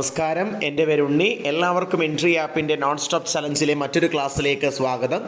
നമസ്കാരം. എന്റെ പേര് ഉണ്ണി. എല്ലാവർക്കും എൻട്രി ആപ്പിന്റെ നോൺ സ്റ്റോപ്പ് ചലഞ്ചിലെ മറ്റൊരു ക്ലാസ്സിലേക്ക് സ്വാഗതം.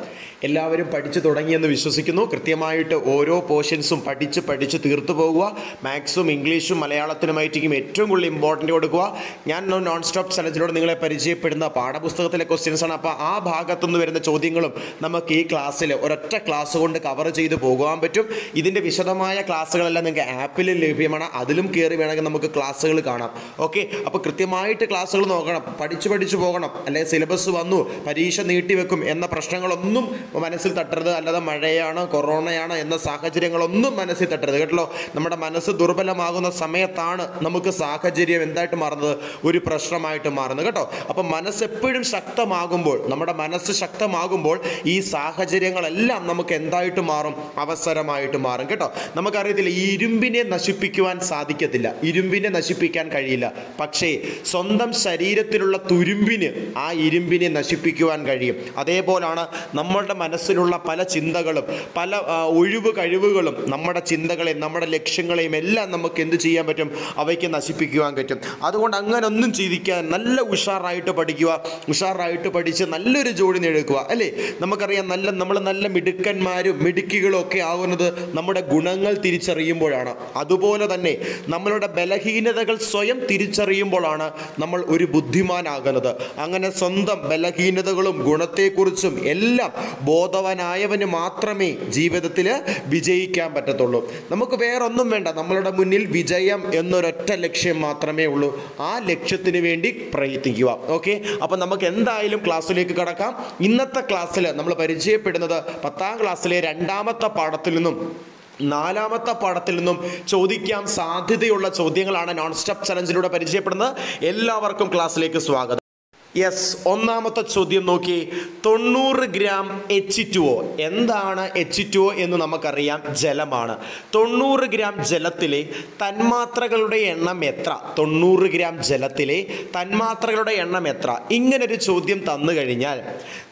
എല്ലാവരും പഠിച്ചു തുടങ്ങിയെന്ന് വിശ്വസിക്കുന്നു. കൃത്യമായിട്ട് ഓരോ പോർഷൻസും പഠിച്ച് പഠിച്ച് തീർത്തു പോകുക. മാത്സും ഇംഗ്ലീഷും മലയാളത്തിനുമായിട്ടേക്കും ഏറ്റവും കൂടുതൽ ഇമ്പോർട്ടന്റ് കൊടുക്കുക. ഞാൻ നോൺ സ്റ്റോപ്പ് ചലഞ്ചിലൂടെ നിങ്ങളെ പരിചയപ്പെടുന്ന പാഠപുസ്തകത്തിലെ ക്വസ്റ്റ്യൻസ് ആണ്. അപ്പോൾ ആ ഭാഗത്തുനിന്ന് വരുന്ന ചോദ്യങ്ങളും നമുക്ക് ഈ ക്ലാസ്സിൽ ഒരൊറ്റ ക്ലാസ് കൊണ്ട് കവർ ചെയ്ത് പോകുവാൻ പറ്റും. ഇതിന്റെ വിശദമായ ക്ലാസ്സുകളെല്ലാം നിങ്ങൾക്ക് ആപ്പിൽ ലഭ്യമാണ്. അതിലും കയറി വേണമെങ്കിൽ നമുക്ക് ക്ലാസ്സുകൾ കാണാം. ഓക്കെ അപ്പോൾ കൃത്യമായിട്ട് ക്ലാസ്സുകൾ നോക്കണം പഠിച്ചു പഠിച്ചു പോകണം അല്ലെ സിലബസ് വന്നു പരീക്ഷ നീട്ടിവെക്കും എന്ന പ്രശ്നങ്ങളൊന്നും മനസ്സിൽ തട്ടരുത്. അല്ലാതെ മഴയാണ് കൊറോണയാണ് എന്ന സാഹചര്യങ്ങളൊന്നും മനസ്സിൽ തട്ടരുത്. കേട്ടോ നമ്മുടെ മനസ്സ് ദുർബലമാകുന്ന സമയത്താണ് നമുക്ക് സാഹചര്യം എന്തായിട്ട് മാറുന്നത്? ഒരു പ്രശ്നമായിട്ട് മാറുന്നത്. കേട്ടോ? അപ്പം മനസ്സ് എപ്പോഴും ശക്തമാകുമ്പോൾ നമ്മുടെ മനസ്സ് ശക്തമാകുമ്പോൾ ഈ സാഹചര്യങ്ങളെല്ലാം നമുക്ക് എന്തായിട്ട് മാറും? അവസരമായിട്ട് മാറും. കേട്ടോ? നമുക്കറിയത്തില്ല ഇരുമ്പിനെ നശിപ്പിക്കുവാൻ സാധിക്കത്തില്ല. ഇരുമ്പിനെ നശിപ്പിക്കാൻ കഴിയില്ല. പക്ഷേ സ്വന്തം ശരീരത്തിലുള്ള തുരുമ്പിന് ആ ഇരുമ്പിനെ നശിപ്പിക്കുവാൻ കഴിയും. അതേപോലാണ് നമ്മളുടെ മനസ്സിലുള്ള പല ചിന്തകളും പല ഒഴിവ് കഴിവുകളും നമ്മുടെ ചിന്തകളെയും നമ്മുടെ ലക്ഷ്യങ്ങളെയും എല്ലാം നമുക്ക് എന്ത് ചെയ്യാൻ പറ്റും? അവയ്ക്ക് നശിപ്പിക്കുവാൻ പറ്റും. അതുകൊണ്ട് അങ്ങനെ ഒന്നും ചിന്തിക്കാൻ നല്ല ഉഷാറായിട്ട് പഠിക്കുക ഉഷാറായിട്ട് പഠിച്ച് നല്ലൊരു ജോലി നേടുക്കുക അല്ലേ? നമുക്കറിയാം നല്ല നമ്മൾ നല്ല മിടുക്കന്മാരും മിടുക്കികളും ഒക്കെ ആകുന്നത് നമ്മുടെ ഗുണങ്ങൾ തിരിച്ചറിയുമ്പോഴാണ്. അതുപോലെ തന്നെ നമ്മളുടെ ബലഹീനതകൾ സ്വയം തിരിച്ചറിയുമ്പോഴാണ് നമ്മൾ ഒരു ബുദ്ധിമാനാകുന്നത്. അങ്ങനെ സ്വന്തം ബലഹീനതകളും ഗുണത്തെക്കുറിച്ചും എല്ലാം ബോധവാനായവന് മാത്രമേ ജീവിതത്തിൽ വിജയിക്കാൻ പറ്റത്തുള്ളൂ. നമുക്ക് വേറൊന്നും വേണ്ട. നമ്മളുടെ മുന്നിൽ വിജയം എന്നൊരൊറ്റ ലക്ഷ്യം മാത്രമേ ഉള്ളൂ. ആ ലക്ഷ്യത്തിന് വേണ്ടി പ്രയത്നിക്കുക. ഓക്കെ? അപ്പം നമുക്ക് എന്തായാലും ക്ലാസ്സിലേക്ക് കടക്കാം. ഇന്നത്തെ ക്ലാസ്സിൽ നമ്മൾ പരിചയപ്പെടുന്നത് പത്താം ക്ലാസ്സിലെ രണ്ടാമത്തെ പാഠത്തിൽ നിന്നും നാലാമത്തെ പാഠത്തിൽ നിന്നും ചോദിക്കാൻ സാധ്യതയുള്ള ചോദ്യങ്ങളാണ് നോൺ സ്റ്റെപ്പ് ചലഞ്ചിലൂടെ പരിചയപ്പെടുന്നത്. എല്ലാവർക്കും ക്ലാസ്സിലേക്ക് സ്വാഗതം. യെസ് ഒന്നാമത്തെ ചോദ്യം നോക്കി. തൊണ്ണൂറ് ഗ്രാം എച്ച് ടു ഒ എന്താണ് എച്ച് ടു ഒ എന്ന് നമുക്കറിയാം. ജലമാണ്. തൊണ്ണൂറ് ഗ്രാം ജലത്തിലെ തന്മാത്രകളുടെ എണ്ണം എത്ര? തൊണ്ണൂറ് ഗ്രാം ജലത്തിലെ തന്മാത്രകളുടെ എണ്ണം എത്ര? ഇങ്ങനൊരു ചോദ്യം തന്നു കഴിഞ്ഞാൽ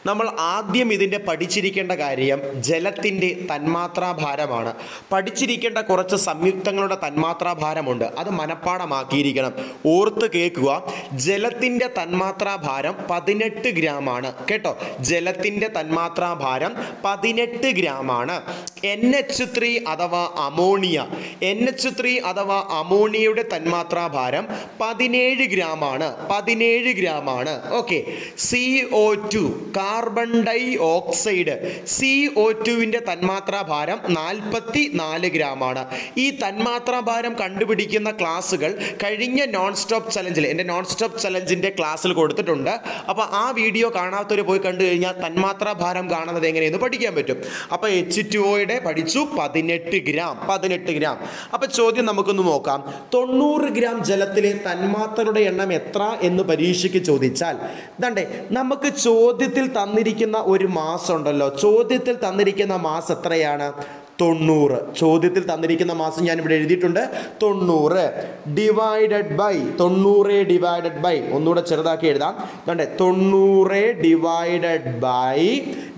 നമ്മൾ ആദ്യം ഇതിന്റെ പഠിച്ചിരിക്കേണ്ട കാര്യം ജലത്തിന്റെ തന്മാത്രാഭാരമാണ്. പഠിച്ചിരിക്കേണ്ട കുറച്ച് സംയുക്തങ്ങളുടെ തന്മാത്രാഭാരമുണ്ട്. അത് മനഃപ്പാടമാക്കിയിരിക്കണം ഓർത്ത് കേൾക്കുക. ജലത്തിന്റെ തന്മാത്രാഭാരം പതിനെട്ട് ആണ് കേട്ടോ? ജലത്തിന്റെ തന്മാത്രാ ഭാരം പതിനെട്ട് ഗ്രാമാണ്. എൻ എച്ച് ത്രീ അഥവാ അമോണിയ. എൻ എച്ച് ത്രീ അഥവാ അമോണിയയുടെ തന്മാത്രാ ഭാരം പതിനേഴ് ഗ്രാമാണ്. പതിനേഴ് ഗ്രാമാണ്. Okay. C O two carbon dioxide C O ടുവിന്റെ തന്മാത്രാ ഭാരം നാൽപ്പത്തി നാല് ആണ് ഈ തന്മാത്രാ ഭാരം കണ്ടുപിടിക്കുന്ന ക്ലാസ്സുകൾ കഴിഞ്ഞ നോൺ സ്റ്റോപ്പ് ചലഞ്ചിൽ എന്റെ നോൺ സ്റ്റോപ്പ് ചലഞ്ചിന്റെ ക്ലാസ്സിൽ കൊടുത്തിട്ടുണ്ട്. അപ്പോൾ ആ വീഡിയോ കാണാത്തവർ പോയി കണ്ടു കഴിഞ്ഞാൽ തന്മാത്രാഭാരം കാണുന്നത് എങ്ങനെയെന്ന് പഠിക്കാൻ പറ്റും. അപ്പോൾ എച്ച് ടു ഒയുടെ പഠിച്ചു പതിനെട്ട് ഗ്രാം പതിനെട്ട് ഗ്രാം. അപ്പോൾ ചോദ്യം നമുക്കൊന്ന് നോക്കാം. തൊണ്ണൂറ് ഗ്രാം ജലത്തിലെ തന്മാത്രയുടെ എണ്ണം എത്ര എന്ന് പരീക്ഷയ്ക്ക് ചോദിച്ചാൽ ഇതണ്ടേ നമുക്ക് ചോദ്യത്തിൽ തന്നിരിക്കുന്ന ഒരു മാസം ഉണ്ടല്ലോ ചോദ്യത്തിൽ തന്നിരിക്കുന്ന മാസം എത്രയാണ് തൊണ്ണൂറ്. ചോദ്യത്തിൽ തന്നിരിക്കുന്ന മാസം ഞാൻ ഇവിടെ എഴുതിയിട്ടുണ്ട്. തൊണ്ണൂറ് ഡിവൈഡഡ് ബൈ തൊണ്ണൂറ് ഡിവൈഡഡ് ബൈ ഒന്നുകൂടെ ചെറുതാക്കി എഴുതാം. കണ്ടേ തൊണ്ണൂറ് ഡിവൈഡഡ് ബൈ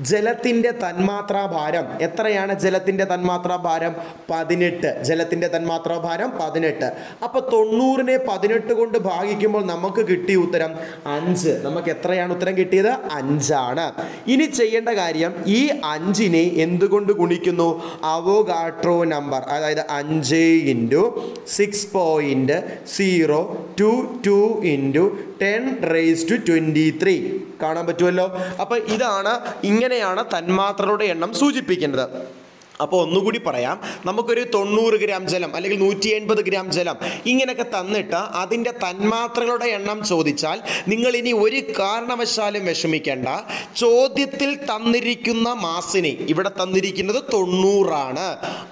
ജലത്തിന്റെ തന്മാത്രാ ഭാരം എത്രയാണ് ജലത്തിന്റെ തന്മാത്രാ ഭാരം പതിനെട്ട്. ജലത്തിന്റെ തന്മാത്രാ ഭാരം പതിനെട്ട്. അപ്പോൾ തൊണ്ണൂറിനെ പതിനെട്ട് കൊണ്ട് ഭാഗിക്കുമ്പോൾ നമുക്ക് കിട്ടിയ ഉത്തരം അഞ്ച്. നമുക്ക് എത്രയാണ് ഉത്തരം കിട്ടിയത്? അഞ്ചാണ്. ഇനി ചെയ്യേണ്ട കാര്യം ഈ അഞ്ചിനെ എന്തുകൊണ്ട് ഗുണിക്കുന്നു? അവോഗാട്രോ നമ്പർ അതായത് അഞ്ച് into six point zero two two into ten raise to twenty three കാണാൻ പറ്റുമല്ലോ? അപ്പോൾ ഇതാണ് ഇങ്ങനെയാണ് തന്മാത്രകളുടെ എണ്ണം സൂചിപ്പിക്കേണ്ടത്. അപ്പോൾ ഒന്നുകൂടി പറയാം. നമുക്കൊരു തൊണ്ണൂറ് ഗ്രാം ജലം അല്ലെങ്കിൽ നൂറ്റി എൺപത് ഗ്രാം ജലം ഇങ്ങനെയൊക്കെ തന്നിട്ട് അതിന്റെ തന്മാത്രകളുടെ എണ്ണം ചോദിച്ചാൽ നിങ്ങൾ ഇനി ഒരു കാരണവശാലും വിഷമിക്കേണ്ട. ചോദ്യത്തിൽ തന്നിരിക്കുന്ന മാസിനെ ഇവിടെ തന്നിരിക്കുന്നത് തൊണ്ണൂറാണ്.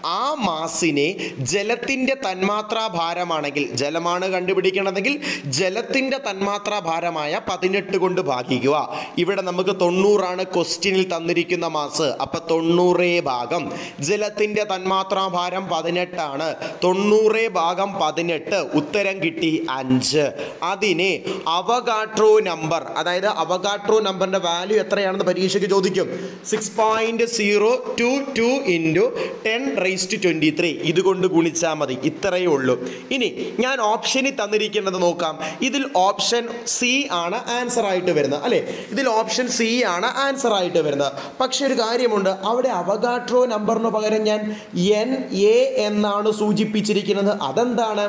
ആ മാസിനെ ജലത്തിന്റെ തന്മാത്രാ ഭാരമാണെങ്കിൽ ജലമാണ് കണ്ടുപിടിക്കണമെങ്കിൽ ജലത്തിന്റെ തന്മാത്രാ ഭാരമായ പതിനെട്ട് കൊണ്ട് ഭാഗിക്കുക. ഇവിടെ നമുക്ക് തൊണ്ണൂറാണ് ക്വസ്റ്റ്യനിൽ തന്നിരിക്കുന്ന മാസ്. അപ്പം തൊണ്ണൂറേ ഭാഗം. ജലത്തിന്റെ തന്മാത്രാ ഭാരം പതിനെട്ടാണ്. തൊണ്ണൂറ് ഭാഗം പതിനെട്ട് ഉത്തരം കിട്ടി അഞ്ച്. അതിനെ അവഗാട്രോ നമ്പർ അതായത് അവഗാട്രോ നമ്പറിന്റെ വാല്യൂ എത്രയാണെന്ന് പരീക്ഷയ്ക്ക് ചോദിക്കും. Six point zero two two into ten raised twenty three ഇതുകൊണ്ട് ഗുണിച്ചാൽ മതി. ഇത്രയേ ഉള്ളൂ. ഇനി ഞാൻ ഓപ്ഷനിൽ തന്നിരിക്കുന്നത് നോക്കാം. ഇതിൽ ഓപ്ഷൻ സി ആണ് ആൻസർ ആയിട്ട് വരുന്നത്. അല്ലേ? ഇതിൽ ഓപ്ഷൻ സി ആണ് ആൻസർ ആയിട്ട് വരുന്നത്. പക്ഷേ ഒരു കാര്യമുണ്ട്. അവിടെ അവഗാട്രോ നമ്പറിന് പകരം ഞാൻ എൻ എ എന്നാണ് സൂചിപ്പിച്ചിരിക്കുന്നത്. അതെന്താണ്?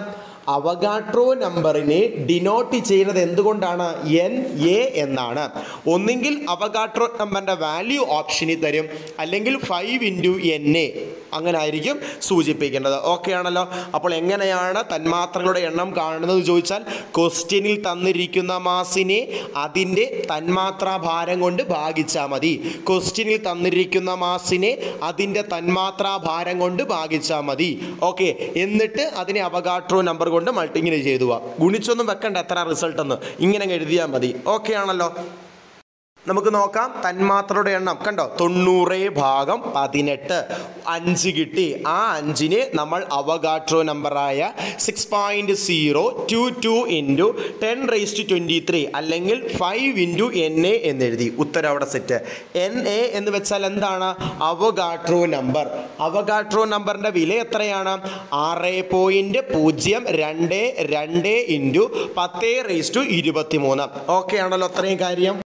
അവഗാട്രോ നമ്പറിനെ ഡിനോട്ട് ചെയ്യുന്നത് എന്തുകൊണ്ടാണ്? എൻ എ എന്നാണ്. ഒന്നെങ്കിൽ അവഗാട്രോ നമ്പറിന്റെ വാല്യൂ ഓപ്ഷനിൽ തരും. അല്ലെങ്കിൽ ഫൈവ് ഇന്റു എൻ എ അങ്ങനെ ആയിരിക്കും സൂചിപ്പിക്കേണ്ടത്. ഓക്കെ ആണല്ലോ? അപ്പോൾ എങ്ങനെയാണ് തന്മാത്രകളുടെ എണ്ണം കാണുന്നത് ചോദിച്ചാൽ ക്വസ്റ്റ്യനിൽ തന്നിരിക്കുന്ന മാസിനെ അതിന്റെ തന്മാത്രാ ഭാരം കൊണ്ട് ഭാഗിച്ചാൽ മതി. ക്വസ്റ്റ്യനിൽ തന്നിരിക്കുന്ന മാസിനെ അതിന്റെ തന്മാത്രാ ഭാരം കൊണ്ട് ഭാഗിച്ചാൽ മതി. ഓക്കെ എന്നിട്ട് അതിനെ അവഗാട്രോ നമ്പർ കൊണ്ട് മൾട്ടി ചെയ്തു പോവാം ഗുണിച്ചൊന്നും വെക്കണ്ട എത്ര റിസൾട്ടെന്ന് ഇങ്ങനെ എഴുതിയാൽ മതി. ഓക്കെ ആണല്ലോ? നമുക്ക് നോക്കാം. തന്മാത്രയുടെ എണ്ണം. കണ്ടോ? തൊണ്ണൂറ് ഭാഗം പതിനെട്ട്. അഞ്ച് കിട്ടി. ആ അഞ്ചിനെ നമ്മൾ അവഗാട്രോ നമ്പറായ six point zero two two into ten raised twenty three അല്ലെങ്കിൽ ഫൈവ് ഇന്റു എൻ എ എന്നെഴുതി ഉത്തരം അവിടെ സെറ്റ് എൻ എ എന്ന് വെച്ചാൽ എന്താണ്? Avogadro number. അവഗാട്രോ നമ്പറിന്റെ വില എത്രയാണ്? ആറ് പോയിന്റ് പൂജ്യം രണ്ട് രണ്ട് ഇന്റു പത്ത് റേസ്റ്റ് ഇരുപത്തി മൂന്ന് ഓക്കെ ആണല്ലോ അത്രയും കാര്യം.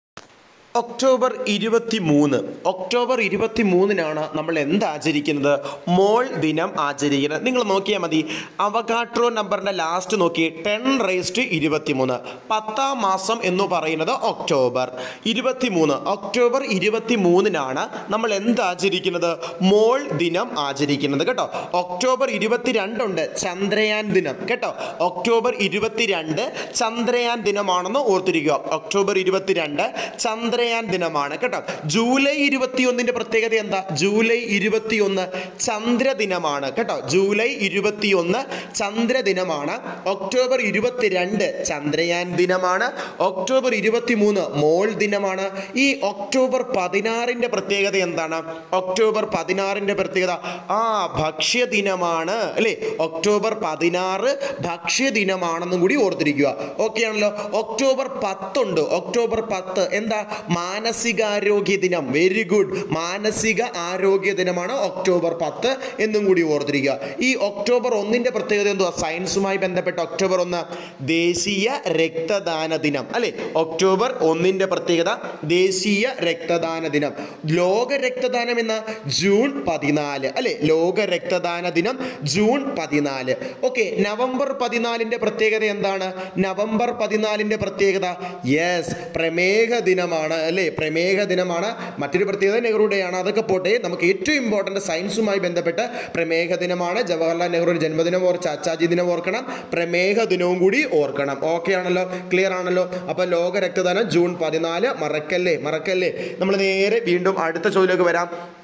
ഒക്ടോബർ ഇരുപത്തി മൂന്ന് ഒക്ടോബർ ഇരുപത്തി മൂന്നിനാണ് നമ്മൾ എന്ത് ആചരിക്കുന്നത്? മോൾ ദിനം ആചരിക്കുന്നത്. നിങ്ങൾ നോക്കിയാൽ മതി. അവഗാട്രോ നമ്പറിന്റെ ലാസ്റ്റ് നോക്കി. ടെൻ റേസ് ടു ഇരുപത്തി മൂന്ന് പത്താം മാസം എന്ന് പറയുന്നത് ഒക്ടോബർ ഇരുപത്തി മൂന്ന് ഒക്ടോബർ ഇരുപത്തി മൂന്നിനാണ് നമ്മൾ എന്ത് ആചരിക്കുന്നത്? മോൾ ദിനം ആചരിക്കുന്നത്. കേട്ടോ? ഒക്ടോബർ ഇരുപത്തി രണ്ടുണ്ട് ചന്ദ്രയാൻ ദിനം. കേട്ടോ? ഒക്ടോബർ ഇരുപത്തിരണ്ട് ചന്ദ്രയാൻ ദിനമാണെന്ന് ഓർത്തിരിക്കുക. ഒക്ടോബർ ഇരുപത്തിരണ്ട് ചന്ദ്രയാൻ ദിനമാണ് കേട്ടോ. ജൂലൈ ഇരുപത്തിയൊന്നിന്റെ പ്രത്യേകത എന്താ? ജൂലൈ ഇരുപത്തിയൊന്ന് ചന്ദ്രദിനമാണ് കേട്ടോ. ജൂലൈ ഇരുപത്തിയൊന്ന് ചന്ദ്രദിനമാണ്. ഒക്ടോബർ ഇരുപത്തിരണ്ട് ചന്ദ്രയാൻ ദിനമാണ്. ഒക്ടോബർ ഇരുപത്തിമൂന്ന് മോൾ ദിനമാണ്. ഈ ഒക്ടോബർ പതിനാറിന്റെ പ്രത്യേകത എന്താണ്? ഒക്ടോബർ പതിനാറിന്റെ പ്രത്യേകത ആ ഭക്ഷ്യ ദിനമാണ് അല്ലേ? ഒക്ടോബർ പതിനാറ് ഭക്ഷ്യ ദിനമാണെന്നും കൂടി ഓർത്തിരിക്കുക. ഓക്കെ ആണല്ലോ ഒക്ടോബർ പത്തുണ്ട്. ഒക്ടോബർ പത്ത് എന്താ? മാനസികാരോഗ്യ ദിനം. വെരി ഗുഡ് മാനസിക ആരോഗ്യ ദിനമാണ് ഒക്ടോബർ പത്ത് എന്നും കൂടി ഓർത്തിരിക്കുക. ഈ ഒക്ടോബർ ഒന്നിന്റെ പ്രത്യേകത എന്തുവാ? സയൻസുമായി ബന്ധപ്പെട്ട ഒക്ടോബർ ഒന്ന്. ദേശീയ രക്തദാന ദിനം. അല്ലെ? ഒക്ടോബർ ഒന്നിന്റെ പ്രത്യേകത ദേശീയ രക്തദാന ദിനം. ലോക രക്തദാനം എന്ന? ജൂൺ പതിനാല്. അല്ലെ? ലോക രക്തദാന ദിനം ജൂൺ പതിനാല്. ഓക്കെ നവംബർ പതിനാലിന്റെ പ്രത്യേകത എന്താണ്? നവംബർ പതിനാലിന്റെ പ്രത്യേകത? യെസ് പ്രമേഹ ദിനമാണ്. അല്ലേ പ്രമേഹ ദിനമാണ്. മറ്റൊരു പ്രത്യേകത നെഹ്റുടെയാണ് അതൊക്കെ പോട്ടെ നമുക്ക് ഏറ്റവും ഇമ്പോർട്ടന്റ് സയൻസുമായി ബന്ധപ്പെട്ട് പ്രമേഹ ദിനമാണ്. ജവഹർലാൽ നെഹ്റുവിന്റെ ജന്മദിനം ഓർച്ച അച്ചാജി ദിനം ഓർക്കണം. പ്രമേഹ ദിനവും കൂടി ഓർക്കണം. ഓക്കെ ആണല്ലോ? ക്ലിയർ ആണല്ലോ? അപ്പോൾ ലോക രക്തദാനം ജൂൺ പതിനാല്. മറക്കല്ലേ? മറക്കല്ലേ? നമ്മൾ നേരെ വീണ്ടും അടുത്ത ചോദ്യത്തിലേക്ക് വരാം.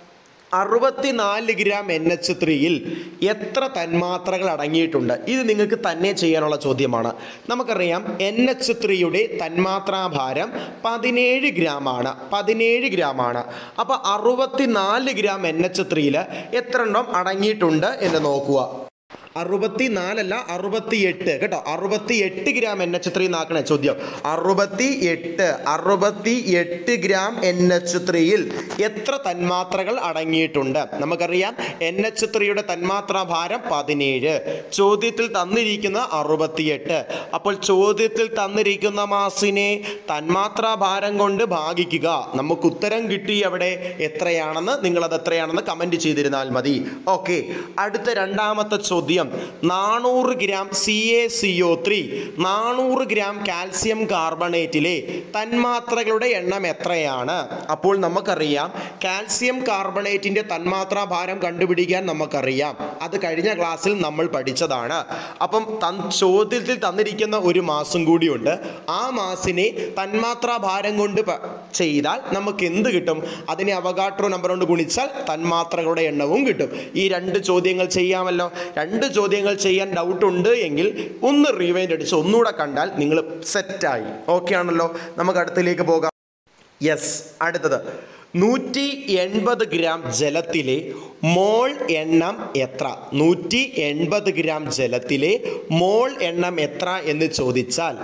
അറുപത്തിനാല് ഗ്രാം എൻ എച്ച് ത്രീയിൽ എത്ര തന്മാത്രകൾ അടങ്ങിയിട്ടുണ്ട്? ഇത് നിങ്ങൾക്ക് തന്നെ ചെയ്യാനുള്ള ചോദ്യമാണ്. നമുക്കറിയാം എൻ എച്ച് ത്രീയുടെ തന്മാത്രാഭാരം പതിനേഴ് ഗ്രാമാണ്. പതിനേഴ് ഗ്രാമാണ്. അപ്പോൾ അറുപത്തിനാല് ഗ്രാം എൻ എച്ച് ത്രീയിൽ എത്ര എണ്ണം അടങ്ങിയിട്ടുണ്ട് എന്ന് നോക്കുക. അറുപത്തി നാലല്ല അറുപത്തി എട്ട് കേട്ടോ അറുപത്തി എട്ട് ഗ്രാം എൻ എച്ച് ത്രീ എന്നാക്കണേ ചോദ്യം. അറുപത്തി എട്ട് അറുപത്തി എട്ട് ഗ്രാം എൻ എച്ച് ത്രീയിൽ എത്ര തന്മാത്രകൾ അടങ്ങിയിട്ടുണ്ട്? നമുക്കറിയാം എൻ എച്ച് ത്രീയുടെ തന്മാത്രാ ഭാരം പതിനേഴ്. ചോദ്യത്തിൽ തന്നിരിക്കുന്ന അറുപത്തിയെട്ട്. അപ്പോൾ ചോദ്യത്തിൽ തന്നിരിക്കുന്ന മാസിനെ തന്മാത്രാ ഭാരം കൊണ്ട് ഭാഗിക്കുക. നമുക്ക് ഉത്തരം കിട്ടി അവിടെ എത്രയാണെന്ന് നിങ്ങളത് എത്രയാണെന്ന് കമന്റ് ചെയ്തിരുന്നാൽ മതി. ഓക്കെ അടുത്ത രണ്ടാമത്തെ ചോദ്യം. നാനൂറ് gram C A C O three നാനൂറ് ഗ്രാം കാൽസ്യം കാർബണേറ്റിലെ തന്മാത്രകളുടെ എണ്ണം എത്രയാണ്? അപ്പോൾ നമുക്കറിയാം കാൽസ്യം കാർബണേറ്റിന്റെ തന്മാത്രാ ഭാരം കണ്ടുപിടിക്കാൻ നമുക്കറിയാം. അത് കഴിഞ്ഞ ക്ലാസ്സിൽ നമ്മൾ പഠിച്ചതാണ്. അപ്പം ചോദ്യത്തിൽ തന്നിരിക്കുന്ന ഒരു മാസം കൂടിയുണ്ട്. ആ മാസിനെ തന്മാത്രാ ഭാരം കൊണ്ട് ചെയ്താൽ നമുക്ക് എന്ത് കിട്ടും? അതിനെ അവഗാട്രോ നമ്പർ കൊണ്ട് ഗുണിച്ചാൽ തന്മാത്രകളുടെ എണ്ണവും കിട്ടും. ഈ രണ്ട് ചോദ്യങ്ങൾ ചെയ്യാമല്ലോ. രണ്ട് ചോദ്യങ്ങൾ ചെയ്യാൻ ഡൗട്ട് ഉണ്ട് എങ്കിൽ ഒന്ന് റീവൈൻഡ് അടിച്ച് ഒന്നുകൂടെ കണ്ടാൽ നിങ്ങൾ സെറ്റായി ഓക്കെ ആണല്ലോ? നമുക്ക് അടുത്തിലേക്ക് പോകാം. യെസ് അടുത്തത്. നൂറ്റി എൺപത് ഗ്രാം ജലത്തിലെ മോൾ എണ്ണം എത്ര? നൂറ്റി എൺപത് ഗ്രാം ജലത്തിലെ മോൾ എണ്ണം എത്ര എന്ന് ചോദിച്ചാൽ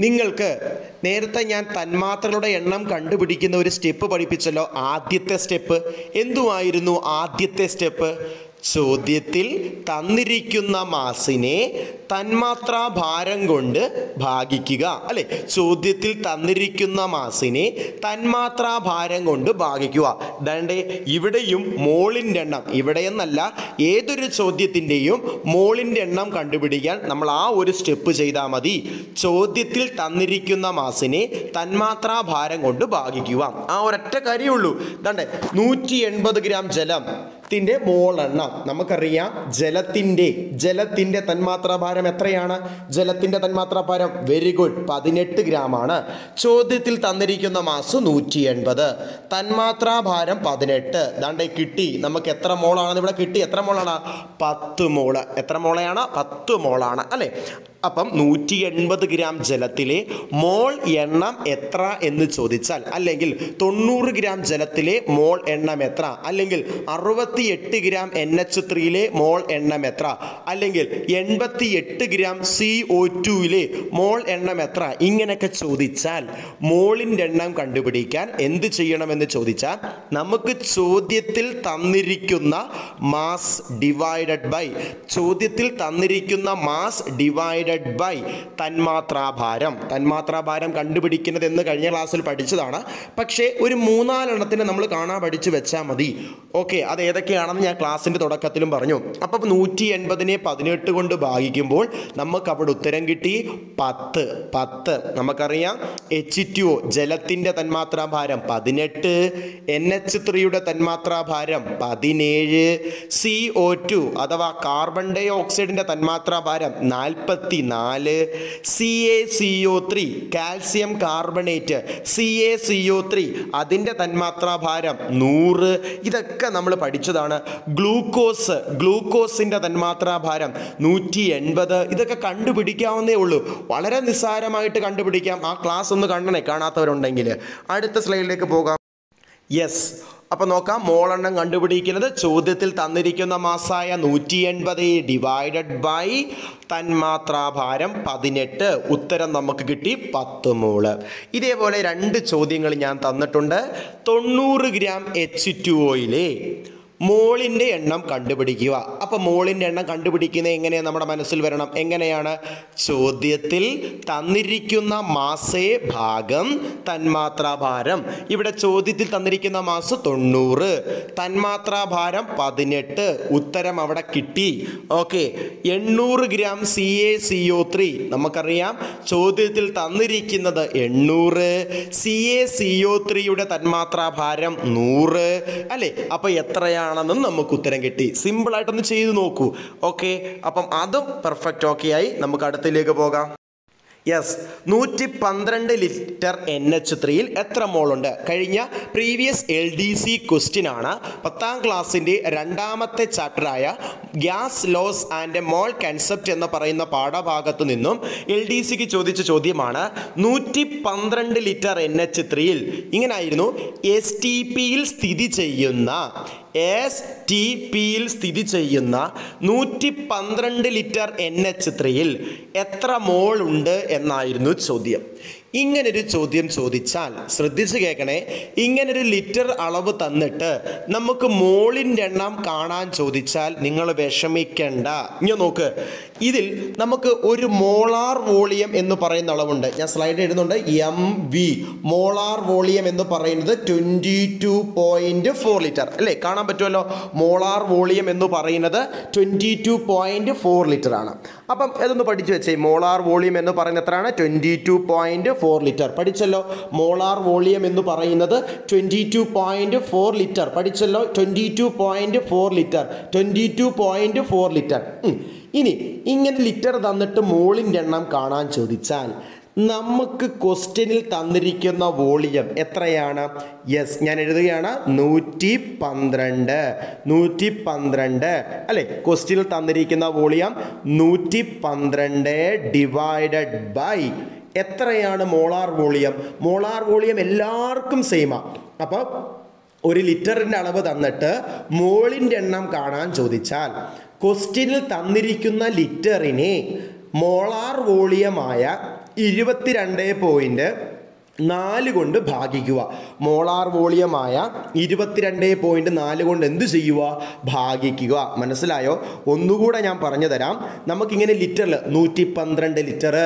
നിങ്ങൾക്ക് നേരത്തെ ഞാൻ തന്മാത്രകളുടെ എണ്ണം കണ്ടുപിടിക്കുന്ന ഒരു സ്റ്റെപ്പ് പഠിപ്പിച്ചല്ലോ. ആദ്യത്തെ സ്റ്റെപ്പ്. എന്തുമായിരുന്നു ആദ്യത്തെ സ്റ്റെപ്പ്? ചോദ്യത്തിൽ തന്നിരിക്കുന്ന മാസിനെ തന്മാത്രാ ഭാരം കൊണ്ട് ഭാഗിക്കുക. അല്ലെ? ചോദ്യത്തിൽ തന്നിരിക്കുന്ന മാസിനെ തന്മാത്രാ ഭാരം കൊണ്ട് ഭാഗിക്കുക. ഇതാണ്ട് ഇവിടെയും മോളിന്റെ എണ്ണം ഇവിടെയെന്നല്ല ഏതൊരു ചോദ്യത്തിന്റെയും മോളിന്റെ എണ്ണം കണ്ടുപിടിക്കാൻ നമ്മൾ ആ ഒരു സ്റ്റെപ്പ് ചെയ്താൽ മതി. ചോദ്യത്തിൽ തന്നിരിക്കുന്ന മാസിനെ തന്മാത്രാ ഭാരം കൊണ്ട് ഭാഗിക്കുക. ആ ഒരൊറ്റ കാര്യമുള്ളൂ ഇതാണ്ട് നൂറ്റി എൺപത് ഗ്രാം ജലം. ത്തിന്റെ മോളെണ്ണം. നമുക്കറിയാം ജലത്തിന്റെ ജലത്തിന്റെ തന്മാത്രാഭാരം എത്രയാണ്? ജലത്തിന്റെ തന്മാത്രാഭാരം വെരി ഗുഡ് പതിനെട്ട് ഗ്രാമാണ്. ചോദ്യത്തിൽ തന്നിരിക്കുന്ന മാസ് നൂറ്റി എൺപത് തന്മാത്രാ ഭാരം പതിനെട്ട്. ദാണ്ടെ കിട്ടി. നമുക്ക് എത്ര മോളാണെന്ന് ഇവിടെ കിട്ടി. എത്ര മോളാണ്? പത്ത് മോൾ. എത്ര മോളയാണ്? പത്ത് മോളാണ്. അല്ലേ? അപ്പം നൂറ്റി എൺപത് ഗ്രാം ജലത്തിലെ മോൾ എണ്ണം എത്ര എന്ന് ചോദിച്ചാൽ അല്ലെങ്കിൽ തൊണ്ണൂറ് ഗ്രാം ജലത്തിലെ മോൾ എണ്ണം എത്ര? അല്ലെങ്കിൽ അറുപത്തി എട്ട് ഗ്രാം എൻ എച്ച് ത്രീയിലെ മോൾ എണ്ണം എത്ര? അല്ലെങ്കിൽ എൺപത്തി എട്ട് ഗ്രാം സി ഒ ടുവിലെ മോൾ എണ്ണം എത്ര? ഇങ്ങനെയൊക്കെ ചോദിച്ചാൽ മോളിന്റെ എണ്ണം കണ്ടുപിടിക്കാൻ എന്ത് ചെയ്യണമെന്ന് ചോദിച്ചാൽ നമുക്ക് ചോദ്യത്തിൽ തന്നിരിക്കുന്ന മാസ് ഡിവൈഡഡ് ബൈ ചോദ്യത്തിൽ തന്നിരിക്കുന്ന മാസ് ഡിവൈഡഡ് ബൈ തന്മാത്രാഭാരം. തന്മാത്രാഭാരം കണ്ടുപിടിക്കുന്നത് എന്ന് കഴിഞ്ഞ ക്ലാസ്സിൽ പഠിച്ചതാണ്. പക്ഷേ ഒരു മൂന്നാലെണ്ണത്തിന് നമ്മൾ കാണാൻ പഠിച്ചു വെച്ചാൽ മതി. ഓക്കെ അത് ഏതൊക്കെയാണെന്ന് ഞാൻ ക്ലാസ്സിന്റെ തുടക്കത്തിലും പറഞ്ഞു. അപ്പം നൂറ്റി എൺപതിനെ പതിനെട്ട് കൊണ്ട് ഭാഗിക്കുമ്പോൾ നമുക്ക് അവിടെ ഉത്തരം കിട്ടി പത്ത്. പത്ത്. നമുക്കറിയാം എച്ച് ടു ഒ ജലത്തിന്റെ തന്മാത്രാഭാരം പതിനെട്ട് എൻ എച്ച് ത്രീയുടെ തന്മാത്രാഭാരം പതിനേഴ് സി ഒ ടു അഥവാ കാർബൺ ഡൈ ഓക്സൈഡിന്റെ തന്മാത്രാഭാരം നാൽപ്പത്തി നാല്. C A C O three calcium carbonate C A C O three അതിന്റെ തന്മാത്രാഭാരം നൂറ്. ഇതൊക്കെ നമ്മൾ പഠിച്ചതാണ്. ഗ്ലൂക്കോസ് ഗ്ലൂക്കോസിന്റെ തന്മാത്രാഭാരം നൂറ്റി എൺപത് ഇതൊക്കെ കണ്ടുപിടിക്കാവുന്നേ ഉള്ളൂ. വളരെ നിസ്സാരമായിട്ട് കണ്ടുപിടിക്കാം. ആ ക്ലാസ് ഒന്ന് കണ്ടണേ കാണാത്തവരുണ്ടെങ്കിൽ. അടുത്ത സ്ലൈഡിലേക്ക് പോകാം. യെസ് അപ്പോൾ നോക്കാം മോളെണ്ണം കണ്ടുപിടിക്കുന്നത് ചോദ്യത്തിൽ തന്നിരിക്കുന്ന മാസായ നൂറ്റി എൺപത് ഡിവൈഡഡ് ബൈ തന്മാത്രാഭാരം പതിനെട്ട്. ഉത്തരം നമുക്ക് കിട്ടി പത്ത് മോൾ. ഇതേപോലെ രണ്ട് ചോദ്യങ്ങൾ ഞാൻ തന്നിട്ടുണ്ട്. തൊണ്ണൂറ് ഗ്രാം എച്ച് ടു ഒയിലെ മോളിന്റെ എണ്ണം കണ്ടുപിടിക്കുക. അപ്പോൾ മോളിന്റെ എണ്ണം കണ്ടുപിടിക്കുന്നത് എങ്ങനെയാണ് നമ്മുടെ മനസ്സിൽ വരണം? എങ്ങനെയാണ്? ചോദ്യത്തിൽ തന്നിരിക്കുന്ന മാസേ ഭാഗം തന്മാത്രാഭാരം. ഇവിടെ ചോദ്യത്തിൽ തന്നിരിക്കുന്ന മാസ് തൊണ്ണൂറ്. തന്മാത്രാഭാരം പതിനെട്ട്. ഉത്തരം അവിടെ കിട്ടി. ഓക്കെ. എണ്ണൂറ് gram C A C O three നമുക്കറിയാം. ചോദ്യത്തിൽ തന്നിരിക്കുന്നത് എണ്ണൂറ്. സി എ സി ഒ ത്രീയുടെ തന്മാത്രാഭാരം നൂറ്. അല്ലേ? അപ്പോൾ എത്രയാണെന്നും നമുക്ക് ഉത്തരം കിട്ടി. സിമ്പിളായിട്ടൊന്ന് ചെയ്തു നോക്കൂ. ഓക്കെ അപ്പം അതും പെർഫെക്റ്റ് ഓക്കെ ആയി. നമുക്ക് അടുത്തിലേക്ക് പോകാം. യെസ് നൂറ്റി പന്ത്രണ്ട് ലിറ്റർ എൻ എച്ച് ത്രീയിൽ എത്ര മോളുണ്ട്? കഴിഞ്ഞ previous L D C question ആണ്. പത്താം ക്ലാസ്സിന്റെ രണ്ടാമത്തെ ചാപ്റ്ററായ gas laws and mole concept എന്ന് പറയുന്ന പാഠഭാഗത്തു നിന്നും എൽ ഡി സിക്ക് ചോദിച്ച ചോദ്യമാണ്. നൂറ്റി പന്ത്രണ്ട് ലിറ്റർ എൻ എച്ച് ത്രീയിൽ ഇങ്ങനായിരുന്നു എസ് ടി പിയിൽ സ്ഥിതി ചെയ്യുന്ന എസ് ടി പിയിൽ സ്ഥിതി ചെയ്യുന്ന നൂറ്റി പന്ത്രണ്ട് ലിറ്റർ എൻ എച്ച് ത്രീയിൽ എത്ര മോൾ ഉണ്ട് എന്നായിരുന്നു ചോദ്യം. ഇങ്ങനൊരു ചോദ്യം ചോദിച്ചാൽ ശ്രദ്ധിച്ചു കേൾക്കണേ ഇങ്ങനൊരു ലിറ്റർ അളവ് തന്നിട്ട് നമുക്ക് മോളിന്റെ എണ്ണം കാണാൻ ചോദിച്ചാൽ നിങ്ങൾ വിഷമിക്കണ്ട. ഇങ്ങനെ നോക്ക്. ഇതിൽ നമുക്ക് ഒരു മോളാർ വോളിയം എന്ന് പറയുന്ന അളവുണ്ട്. ഞാൻ സ്ലൈഡ് എഴുതുന്നുണ്ട് എം വി മോളാർ വോളിയം എന്ന് പറയുന്നത് twenty two point four litre. അല്ലേ? കാണാൻ പറ്റുമല്ലോ? മോളാർ വോളിയം എന്ന് പറയുന്നത് twenty two point four litre ആണ് അപ്പം ഇതൊന്ന് പഠിച്ചു വെച്ചേ? മോളാർ വോളിയം എന്ന് പറയുന്നത് എത്രയാണ് twenty two point four litre പഠിച്ചല്ലോ? Molar volume എന്ന് പറയുന്നത് twenty two point four litre പഠിച്ചല്ലോ? Twenty two point four litre twenty two point four litre ഇനി ഇങ്ങനെ ലിറ്റർ തന്നിട്ട് മോളിന്റെ എണ്ണം കാണാൻ ചോദിച്ചാൽ നമുക്ക് ക്വസ്റ്റ്യനിൽ തന്നിരിക്കുന്ന വോളിയം എത്രയാണ്? യെസ് ഞാൻ എഴുതുകയാണ് നൂറ്റി പന്ത്രണ്ട് നൂറ്റി പന്ത്രണ്ട് അല്ലെ ക്വസ്റ്റ്യനിൽ തന്നിരിക്കുന്ന വോളിയം നൂറ്റി പന്ത്രണ്ട് ഡിവൈഡഡ് ബൈ എത്രയാണ് മോളാർ വോളിയം? മോളാർ വോളിയം എല്ലാവർക്കും സെയിമാണ് അപ്പോൾ ഒരു ലിറ്ററിന്റെ അളവ് തന്നിട്ട് മോളിന്റെ എണ്ണം കാണാൻ ചോദിച്ചാൽ ക്വസ്റ്റ്യനിൽ തന്നിരിക്കുന്ന ലിറ്ററിനെ മോളാർ വോളിയമായ ഇരുപത്തിരണ്ട് പോയിന്റ് നാല് കൊണ്ട് ഭാഗിക്കുക. മോളാർ വോളിയമായ ഇരുപത്തിരണ്ട് പോയിന്റ് നാല് കൊണ്ട് എന്ത് ചെയ്യുക? ഭാഗിക്കുക. മനസ്സിലായോ? ഒന്നുകൂടെ ഞാൻ പറഞ്ഞു തരാം. നമുക്കിങ്ങനെ ലിറ്ററിൽ നൂറ്റി പന്ത്രണ്ട് ലിറ്റർ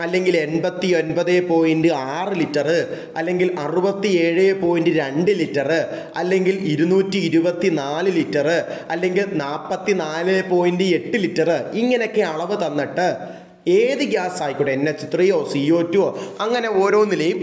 അല്ലെങ്കിൽ എൺപത്തി ഒൻപത് പോയിന്റ് ആറ് ലിറ്റർ അല്ലെങ്കിൽ അറുപത്തി ഏഴ് പോയിന്റ് രണ്ട് ലിറ്റർ അല്ലെങ്കിൽ ഇരുന്നൂറ്റി ഇരുപത്തി നാല് ലിറ്റർ അല്ലെങ്കിൽ നാൽപ്പത്തി നാല് പോയിന്റ് എട്ട് ലിറ്റർ ഇങ്ങനെയൊക്കെ അളവ് തന്നിട്ട് ഏത് ഗ്യാസ് ആയിക്കോട്ടെ എൻ എച്ച് ത്രീയോ സി ഒ ടുവോ അങ്ങനെ ഓരോന്നിലെയും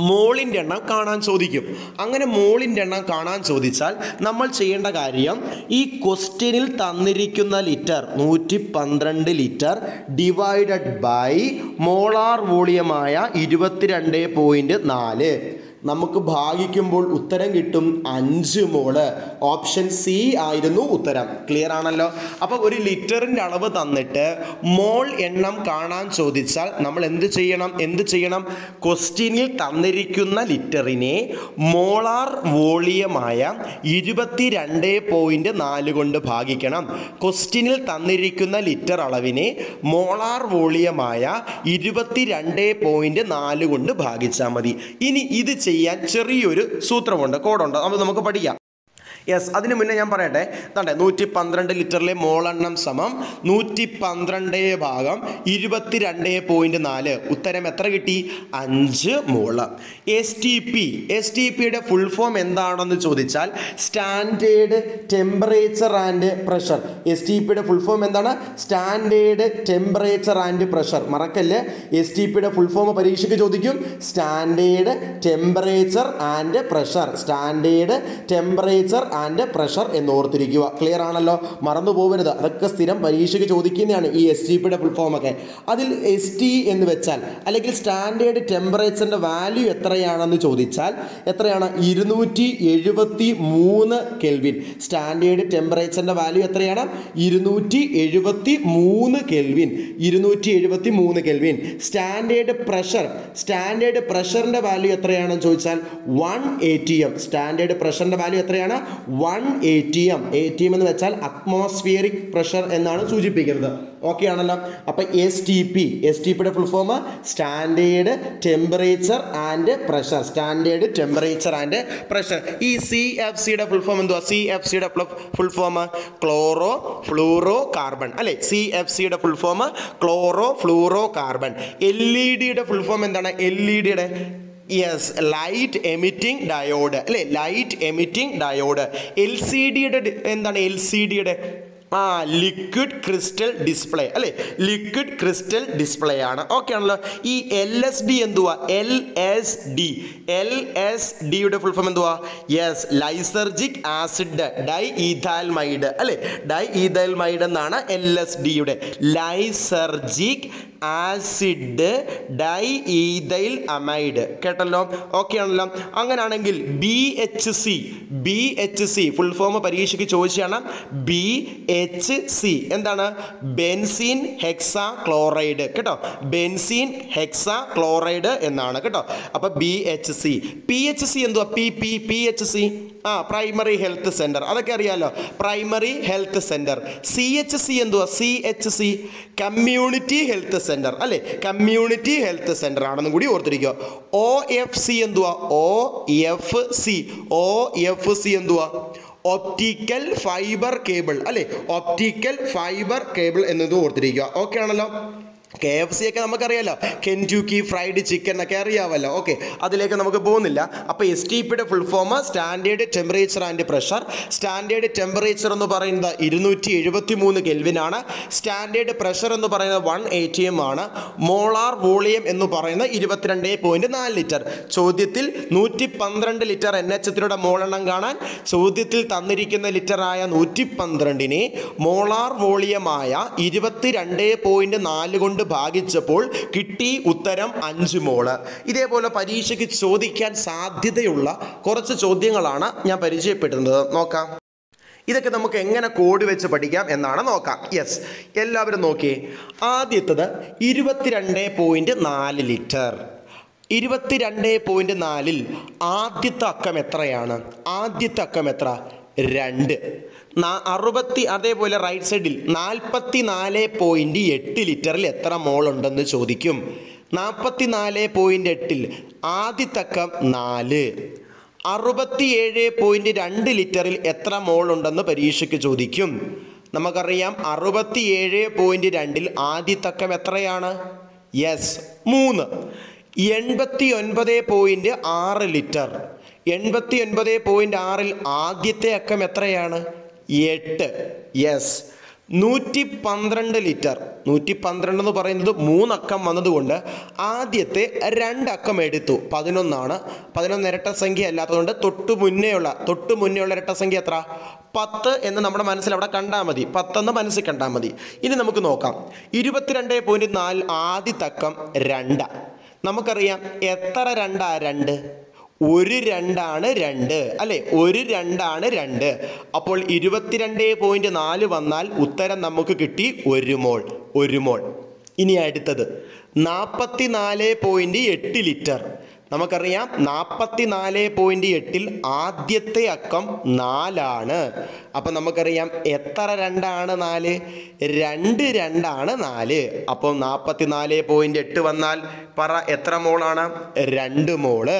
മോളിന്റെ എണ്ണം കാണാൻ ചോദിക്കും. അങ്ങനെ മോളിന്റെ എണ്ണം കാണാൻ ചോദിച്ചാൽ നമ്മൾ ചെയ്യേണ്ട കാര്യം ഈ ക്വസ്റ്റ്യനിൽ തന്നിരിക്കുന്ന ലിറ്റർ നൂറ്റി പന്ത്രണ്ട് ലിറ്റർ ഡിവൈഡഡ് ബൈ മോളാർ വോളിയമായ ഇരുപത്തിരണ്ട് പോയിന്റ് നാല്. നമുക്ക് ഭാഗിക്കുമ്പോൾ ഉത്തരം കിട്ടും അഞ്ച് മോൾ. ഓപ്ഷൻ സി ആയിരുന്നു ഉത്തരം. ക്ലിയർ ആണല്ലോ? അപ്പോൾ ഒരു ലിറ്ററിന്റെ അളവ് തന്നിട്ട് മോൾ എണ്ണം കാണാൻ ചോദിച്ചാൽ നമ്മൾ എന്ത് ചെയ്യണം? എന്ത് ചെയ്യണം? ക്വസ്റ്റ്യനിൽ തന്നിരിക്കുന്ന ലിറ്ററിനെ മോളാർ വോളിയമായ ഇരുപത്തിരണ്ട് പോയിന്റ് നാല് കൊണ്ട് ഭാഗിക്കണം. ക്വസ്റ്റ്യനിൽ തന്നിരിക്കുന്ന ലിറ്റർ അളവിനെ മോളാർ വോളിയമായ ഇരുപത്തിരണ്ട് പോയിന്റ് നാല് കൊണ്ട് ഭാഗിച്ചാൽ മതി. ഇനി ഇത് ചെയ്യാൻ ചെറിയൊരു സൂത്രമുണ്ട് കോഡുണ്ട്. അത് നമുക്ക് പഠിക്കാം. യെസ് അതിന് മുന്നേ ഞാൻ പറയട്ടെ. തണ്ടേ നൂറ്റി പന്ത്രണ്ട് ലിറ്ററിലെ മോളെണ്ണം സമം നൂറ്റി പന്ത്രണ്ട് ഭാഗം ഇരുപത്തിരണ്ട് പോയിന്റ് നാല്. ഉത്തരം എത്ര കിട്ടി? അഞ്ച് mole. S T P S T പിയുടെ ഫുൾ ഫോം എന്താണെന്ന് ചോദിച്ചാൽ standard temperature and pressure S T പിയുടെ ഫുൾ ഫോം എന്താണ്? സ്റ്റാൻഡേർഡ് ടെമ്പറേച്ചർ ആൻഡ് പ്രഷർ മറക്കല്ലേ? എസ് ടി പിയുടെ ഫുൾ ഫോം പരീക്ഷയ്ക്ക് ചോദിക്കും. Standard temperature and pressure standard temperature and pressure എന്ന് ഓർത്തിരിക്കുക ക്ലിയർ ആണല്ലോ? മറന്നു പോകരുത് അതൊക്കെ സ്ഥിരം പരീക്ഷയ്ക്ക് ചോദിക്കുന്നതാണ് ഈ എസ് ടി പിയുടെ ഫുൾഫോമൊക്കെ അതിൽ എസ് ടി എന്ന് വെച്ചാൽ അല്ലെങ്കിൽ സ്റ്റാൻഡേർഡ് ടെമ്പറേച്ചറിന്റെ വാല്യൂ എത്രയാണെന്ന് ചോദിച്ചാൽ എത്രയാണ്? ഇരുന്നൂറ്റി എഴുപത്തി മൂന്ന് കെൽവിൻ സ്റ്റാൻഡേർഡ് ടെമ്പറേച്ചറിന്റെ വാല്യൂ എത്രയാണ്? ഇരുന്നൂറ്റി എഴുപത്തി മൂന്ന് കെൽവിൻ ഇരുന്നൂറ്റി എഴുപത്തി മൂന്ന് കെൽവിൻ സ്റ്റാൻഡേർഡ് പ്രഷർ സ്റ്റാൻഡേർഡ് പ്രഷറിന്റെ വാല്യൂ എത്രയാണെന്ന് ചോദിച്ചാൽ one A T M standard പ്രഷറിന്റെ value എത്രയാണ്? One A T M A T M എന്ന് വെച്ചാൽ അറ്റ്മോസ്ഫിയറിക് പ്രഷർ എന്നാണ് സൂചിപ്പിക്കുന്നത്. ഓക്കെ ആണല്ലോ. അപ്പോൾ S T P S T പിയുടെ full form standard temperature and pressure standard temperature and pressure ഈ C F സിയുടെ ഫുൾ ഫോം എന്തുവാ? സി എഫ് സിയുടെ full form chlorofluorocarbon അല്ലെ? സി എഫ് സിയുടെ full form chlorofluorocarbon L E ഡിയുടെ full form എന്താണ്? L E ഡിയുടെ yes light emitting diode അല്ലേ? Light emitting diode L C ഡിയുടെ എന്താണ് എൽ സി ഡിയുടെ ആ ലിക്വിഡ് ക്രിസ്റ്റൽ ഡിസ്പ്ലേ അല്ലേ? ലിക്വിഡ് ക്രിസ്റ്റൽ ഡിസ്പ്ലേ ആണ്. ഓക്കെ ആണല്ലോ. ഈ എൽ എസ് ഡി എന്തുവാ? L S D L S ഡിയുടെ ഫുൾ ഫോം എന്തുവാ? Yes lysergic acid diethylamide അല്ലേ? ഡൈ ഈഥാൽമൈഡ് എന്നാണ് എൽ എസ് ഡിയുടെ lysergic acid di ethyl amide. കേട്ടല്ലോ? ഓക്കെ ആണല്ലോ. അങ്ങനെയാണെങ്കിൽ B H C B H C full form പരീക്ഷയ്ക്ക് ചോദിച്ചാണ് ബി എച്ച് സി എന്താണ്? ബെൻസീൻ ഹെക്സാ ക്ലോറൈഡ് കേട്ടോ? ബെൻസീൻ ഹെക്സാ ക്ലോറൈഡ് എന്നാണ്. കേട്ടോ? അപ്പോൾ B H C P H C എന്തുവാ? P P P H C ആ പ്രൈമറി ഹെൽത്ത് സെന്റർ അതൊക്കെ അറിയാമല്ലോ primary health centre C H C എന്തുവാ? C H C community health centre അല്ലേ? കമ്മ്യൂണിറ്റി ഹെൽത്ത് സെന്റർ ആണെന്നും കൂടി ഓർത്തിരിക്കുക. ഒ എഫ് സി എന്തുവാ? O F C O F C എന്തുവാ? ഒപ്റ്റിക്കൽ ഫൈബർ കേബിൾ അല്ലേ? ഒപ്റ്റിക്കൽ ഫൈബർ കേബിൾ എന്നത് ഓർത്തിരിക്കുക. ഓക്കെ ആണല്ലോ? കെ എഫ് സി ഒക്കെ നമുക്കറിയാലോ. കെന്റുക്കി ഫ്രൈഡ് ചിക്കൻ എന്നൊക്കെ അറിയാമല്ലോ ഓക്കെ അതിലേക്ക് നമുക്ക് പോകുന്നില്ല. അപ്പോൾ എസ് ടി പിയുടെ full form standard temperature and pressure standard temperature എന്ന് പറയുന്നത് ഇരുന്നൂറ്റി എഴുപത്തി മൂന്ന് കെൽവിനാണ് സ്റ്റാൻഡേർഡ് പ്രഷർ എന്ന് പറയുന്നത് വൺ എയ്റ്റി എം ആണ്. മോളാർ വോളിയം എന്ന് പറയുന്നത് ഇരുപത്തിരണ്ട് പോയിന്റ് നാല് ലിറ്റർ ചോദ്യത്തിൽ നൂറ്റി പന്ത്രണ്ട് ലിറ്റർ എൻ എച്ച് ത്രീയുടെ മോളെണ്ണം കാണാൻ ചോദ്യത്തിൽ തന്നിരിക്കുന്ന ലിറ്ററായ നൂറ്റി പന്ത്രണ്ടിനെ മോളാർ വോളിയമായ ഇരുപത്തിരണ്ട് പോയിന്റ് നാല് കൊണ്ട് ഭാഗിച്ചപ്പോൾ കിട്ടി ഉത്തരം അഞ്ച് മോൾ. ഇതേപോലെ പരീക്ഷയ്ക്ക് ചോദിക്കാൻ സാധ്യതയുള്ള കുറച്ച് ചോദ്യങ്ങളാണ് ഞാൻ പരിചയപ്പെടുന്നത്. നോക്കാം. ഇതൊക്കെ നമുക്ക് എങ്ങനെ കോഡ് വെച്ച് പഠിക്കാം എന്നാണ് നോക്കാം. യെസ് എല്ലാവരും നോക്കി ആദ്യത്തത് ഇരുപത്തിരണ്ട് പോയിന്റ് നാല് ലിറ്റർ ഇരുപത്തിരണ്ട് പോയിന്റ് നാലിൽ ആദ്യത്തെ അക്കം എത്രയാണ്? ആദ്യത്തെ അക്കം എത്ര? രണ്ട്. അറുപത്തി അതേപോലെ റൈറ്റ് സൈഡിൽ നാൽപ്പത്തി നാല് പോയിന്റ് എട്ട് ലിറ്ററിൽ എത്ര മോൾ ഉണ്ടെന്ന് ചോദിക്കും. നാൽപ്പത്തി നാല് പോയിന്റ് എട്ടിൽ ആദ്യത്തക്കം നാല്. അറുപത്തിയേഴ് പോയിന്റ് രണ്ട് ലിറ്ററിൽ എത്ര മോൾ ഉണ്ടെന്ന് പരീക്ഷയ്ക്ക് ചോദിക്കും. നമുക്കറിയാം അറുപത്തിയേഴ് പോയിന്റ് രണ്ടിൽ ആദ്യത്തക്കം എത്രയാണ്? യെസ് മൂന്ന്. എൺപത്തി ഒൻപത് പോയിന്റ് ആറ് ലിറ്റർ എൺപത്തി ഒൻപത് പോയിന്റ് ആറിൽ ആദ്യത്തെ അക്കം എത്രയാണ്? എട്ട്. യെസ് നൂറ്റി പന്ത്രണ്ട് ലിറ്റർ നൂറ്റി പന്ത്രണ്ട് എന്ന് പറയുന്നത് മൂന്നക്കം വന്നതുകൊണ്ട് ആദ്യത്തെ രണ്ടക്കം എടുത്തു. പതിനൊന്നാണ്. പതിനൊന്ന് ഇരട്ട സംഖ്യ അല്ലാത്തതുകൊണ്ട് തൊട്ടു മുന്നേയുള്ള തൊട്ടു മുന്നേയുള്ള ഇരട്ട സംഖ്യ എത്ര? പത്ത് എന്ന് നമ്മുടെ മനസ്സിൽ അവിടെ കണ്ടാൽ മതി. പത്തെന്ന് മനസ്സിൽ കണ്ടാൽ മതി. ഇനി നമുക്ക് നോക്കാം. ഇരുപത്തിരണ്ട് പോയിന്റ് നാല് ആദ്യത്തക്കം രണ്ട്. നമുക്കറിയാം എത്ര രണ്ടാ രണ്ട്? ഒരു രണ്ടാണ് രണ്ട് അല്ലെ? ഒരു രണ്ടാണ് രണ്ട്. അപ്പോൾ ഇരുപത്തിരണ്ട് പോയിന്റ് നാല് വന്നാൽ ഉത്തരം നമുക്ക് കിട്ടി ഒരു മോൾ ഒരു മോൾ. ഇനി അടുത്തത്. നാൽപ്പത്തി നാല് പോയിന്റ് എട്ട് ലിറ്റർ നമുക്കറിയാം നാൽപ്പത്തി നാല് പോയിന്റ് എട്ടിൽ ആദ്യത്തെ അക്കം നാലാണ്. അപ്പം നമുക്കറിയാം എത്ര രണ്ടാണ് നാല്? രണ്ട് രണ്ടാണ് നാല്. അപ്പോൾ നാൽപ്പത്തി നാല് പോയിന്റ് എട്ട് വന്നാൽ പറ എത്ര മോളാണ്? രണ്ട് മോൾ.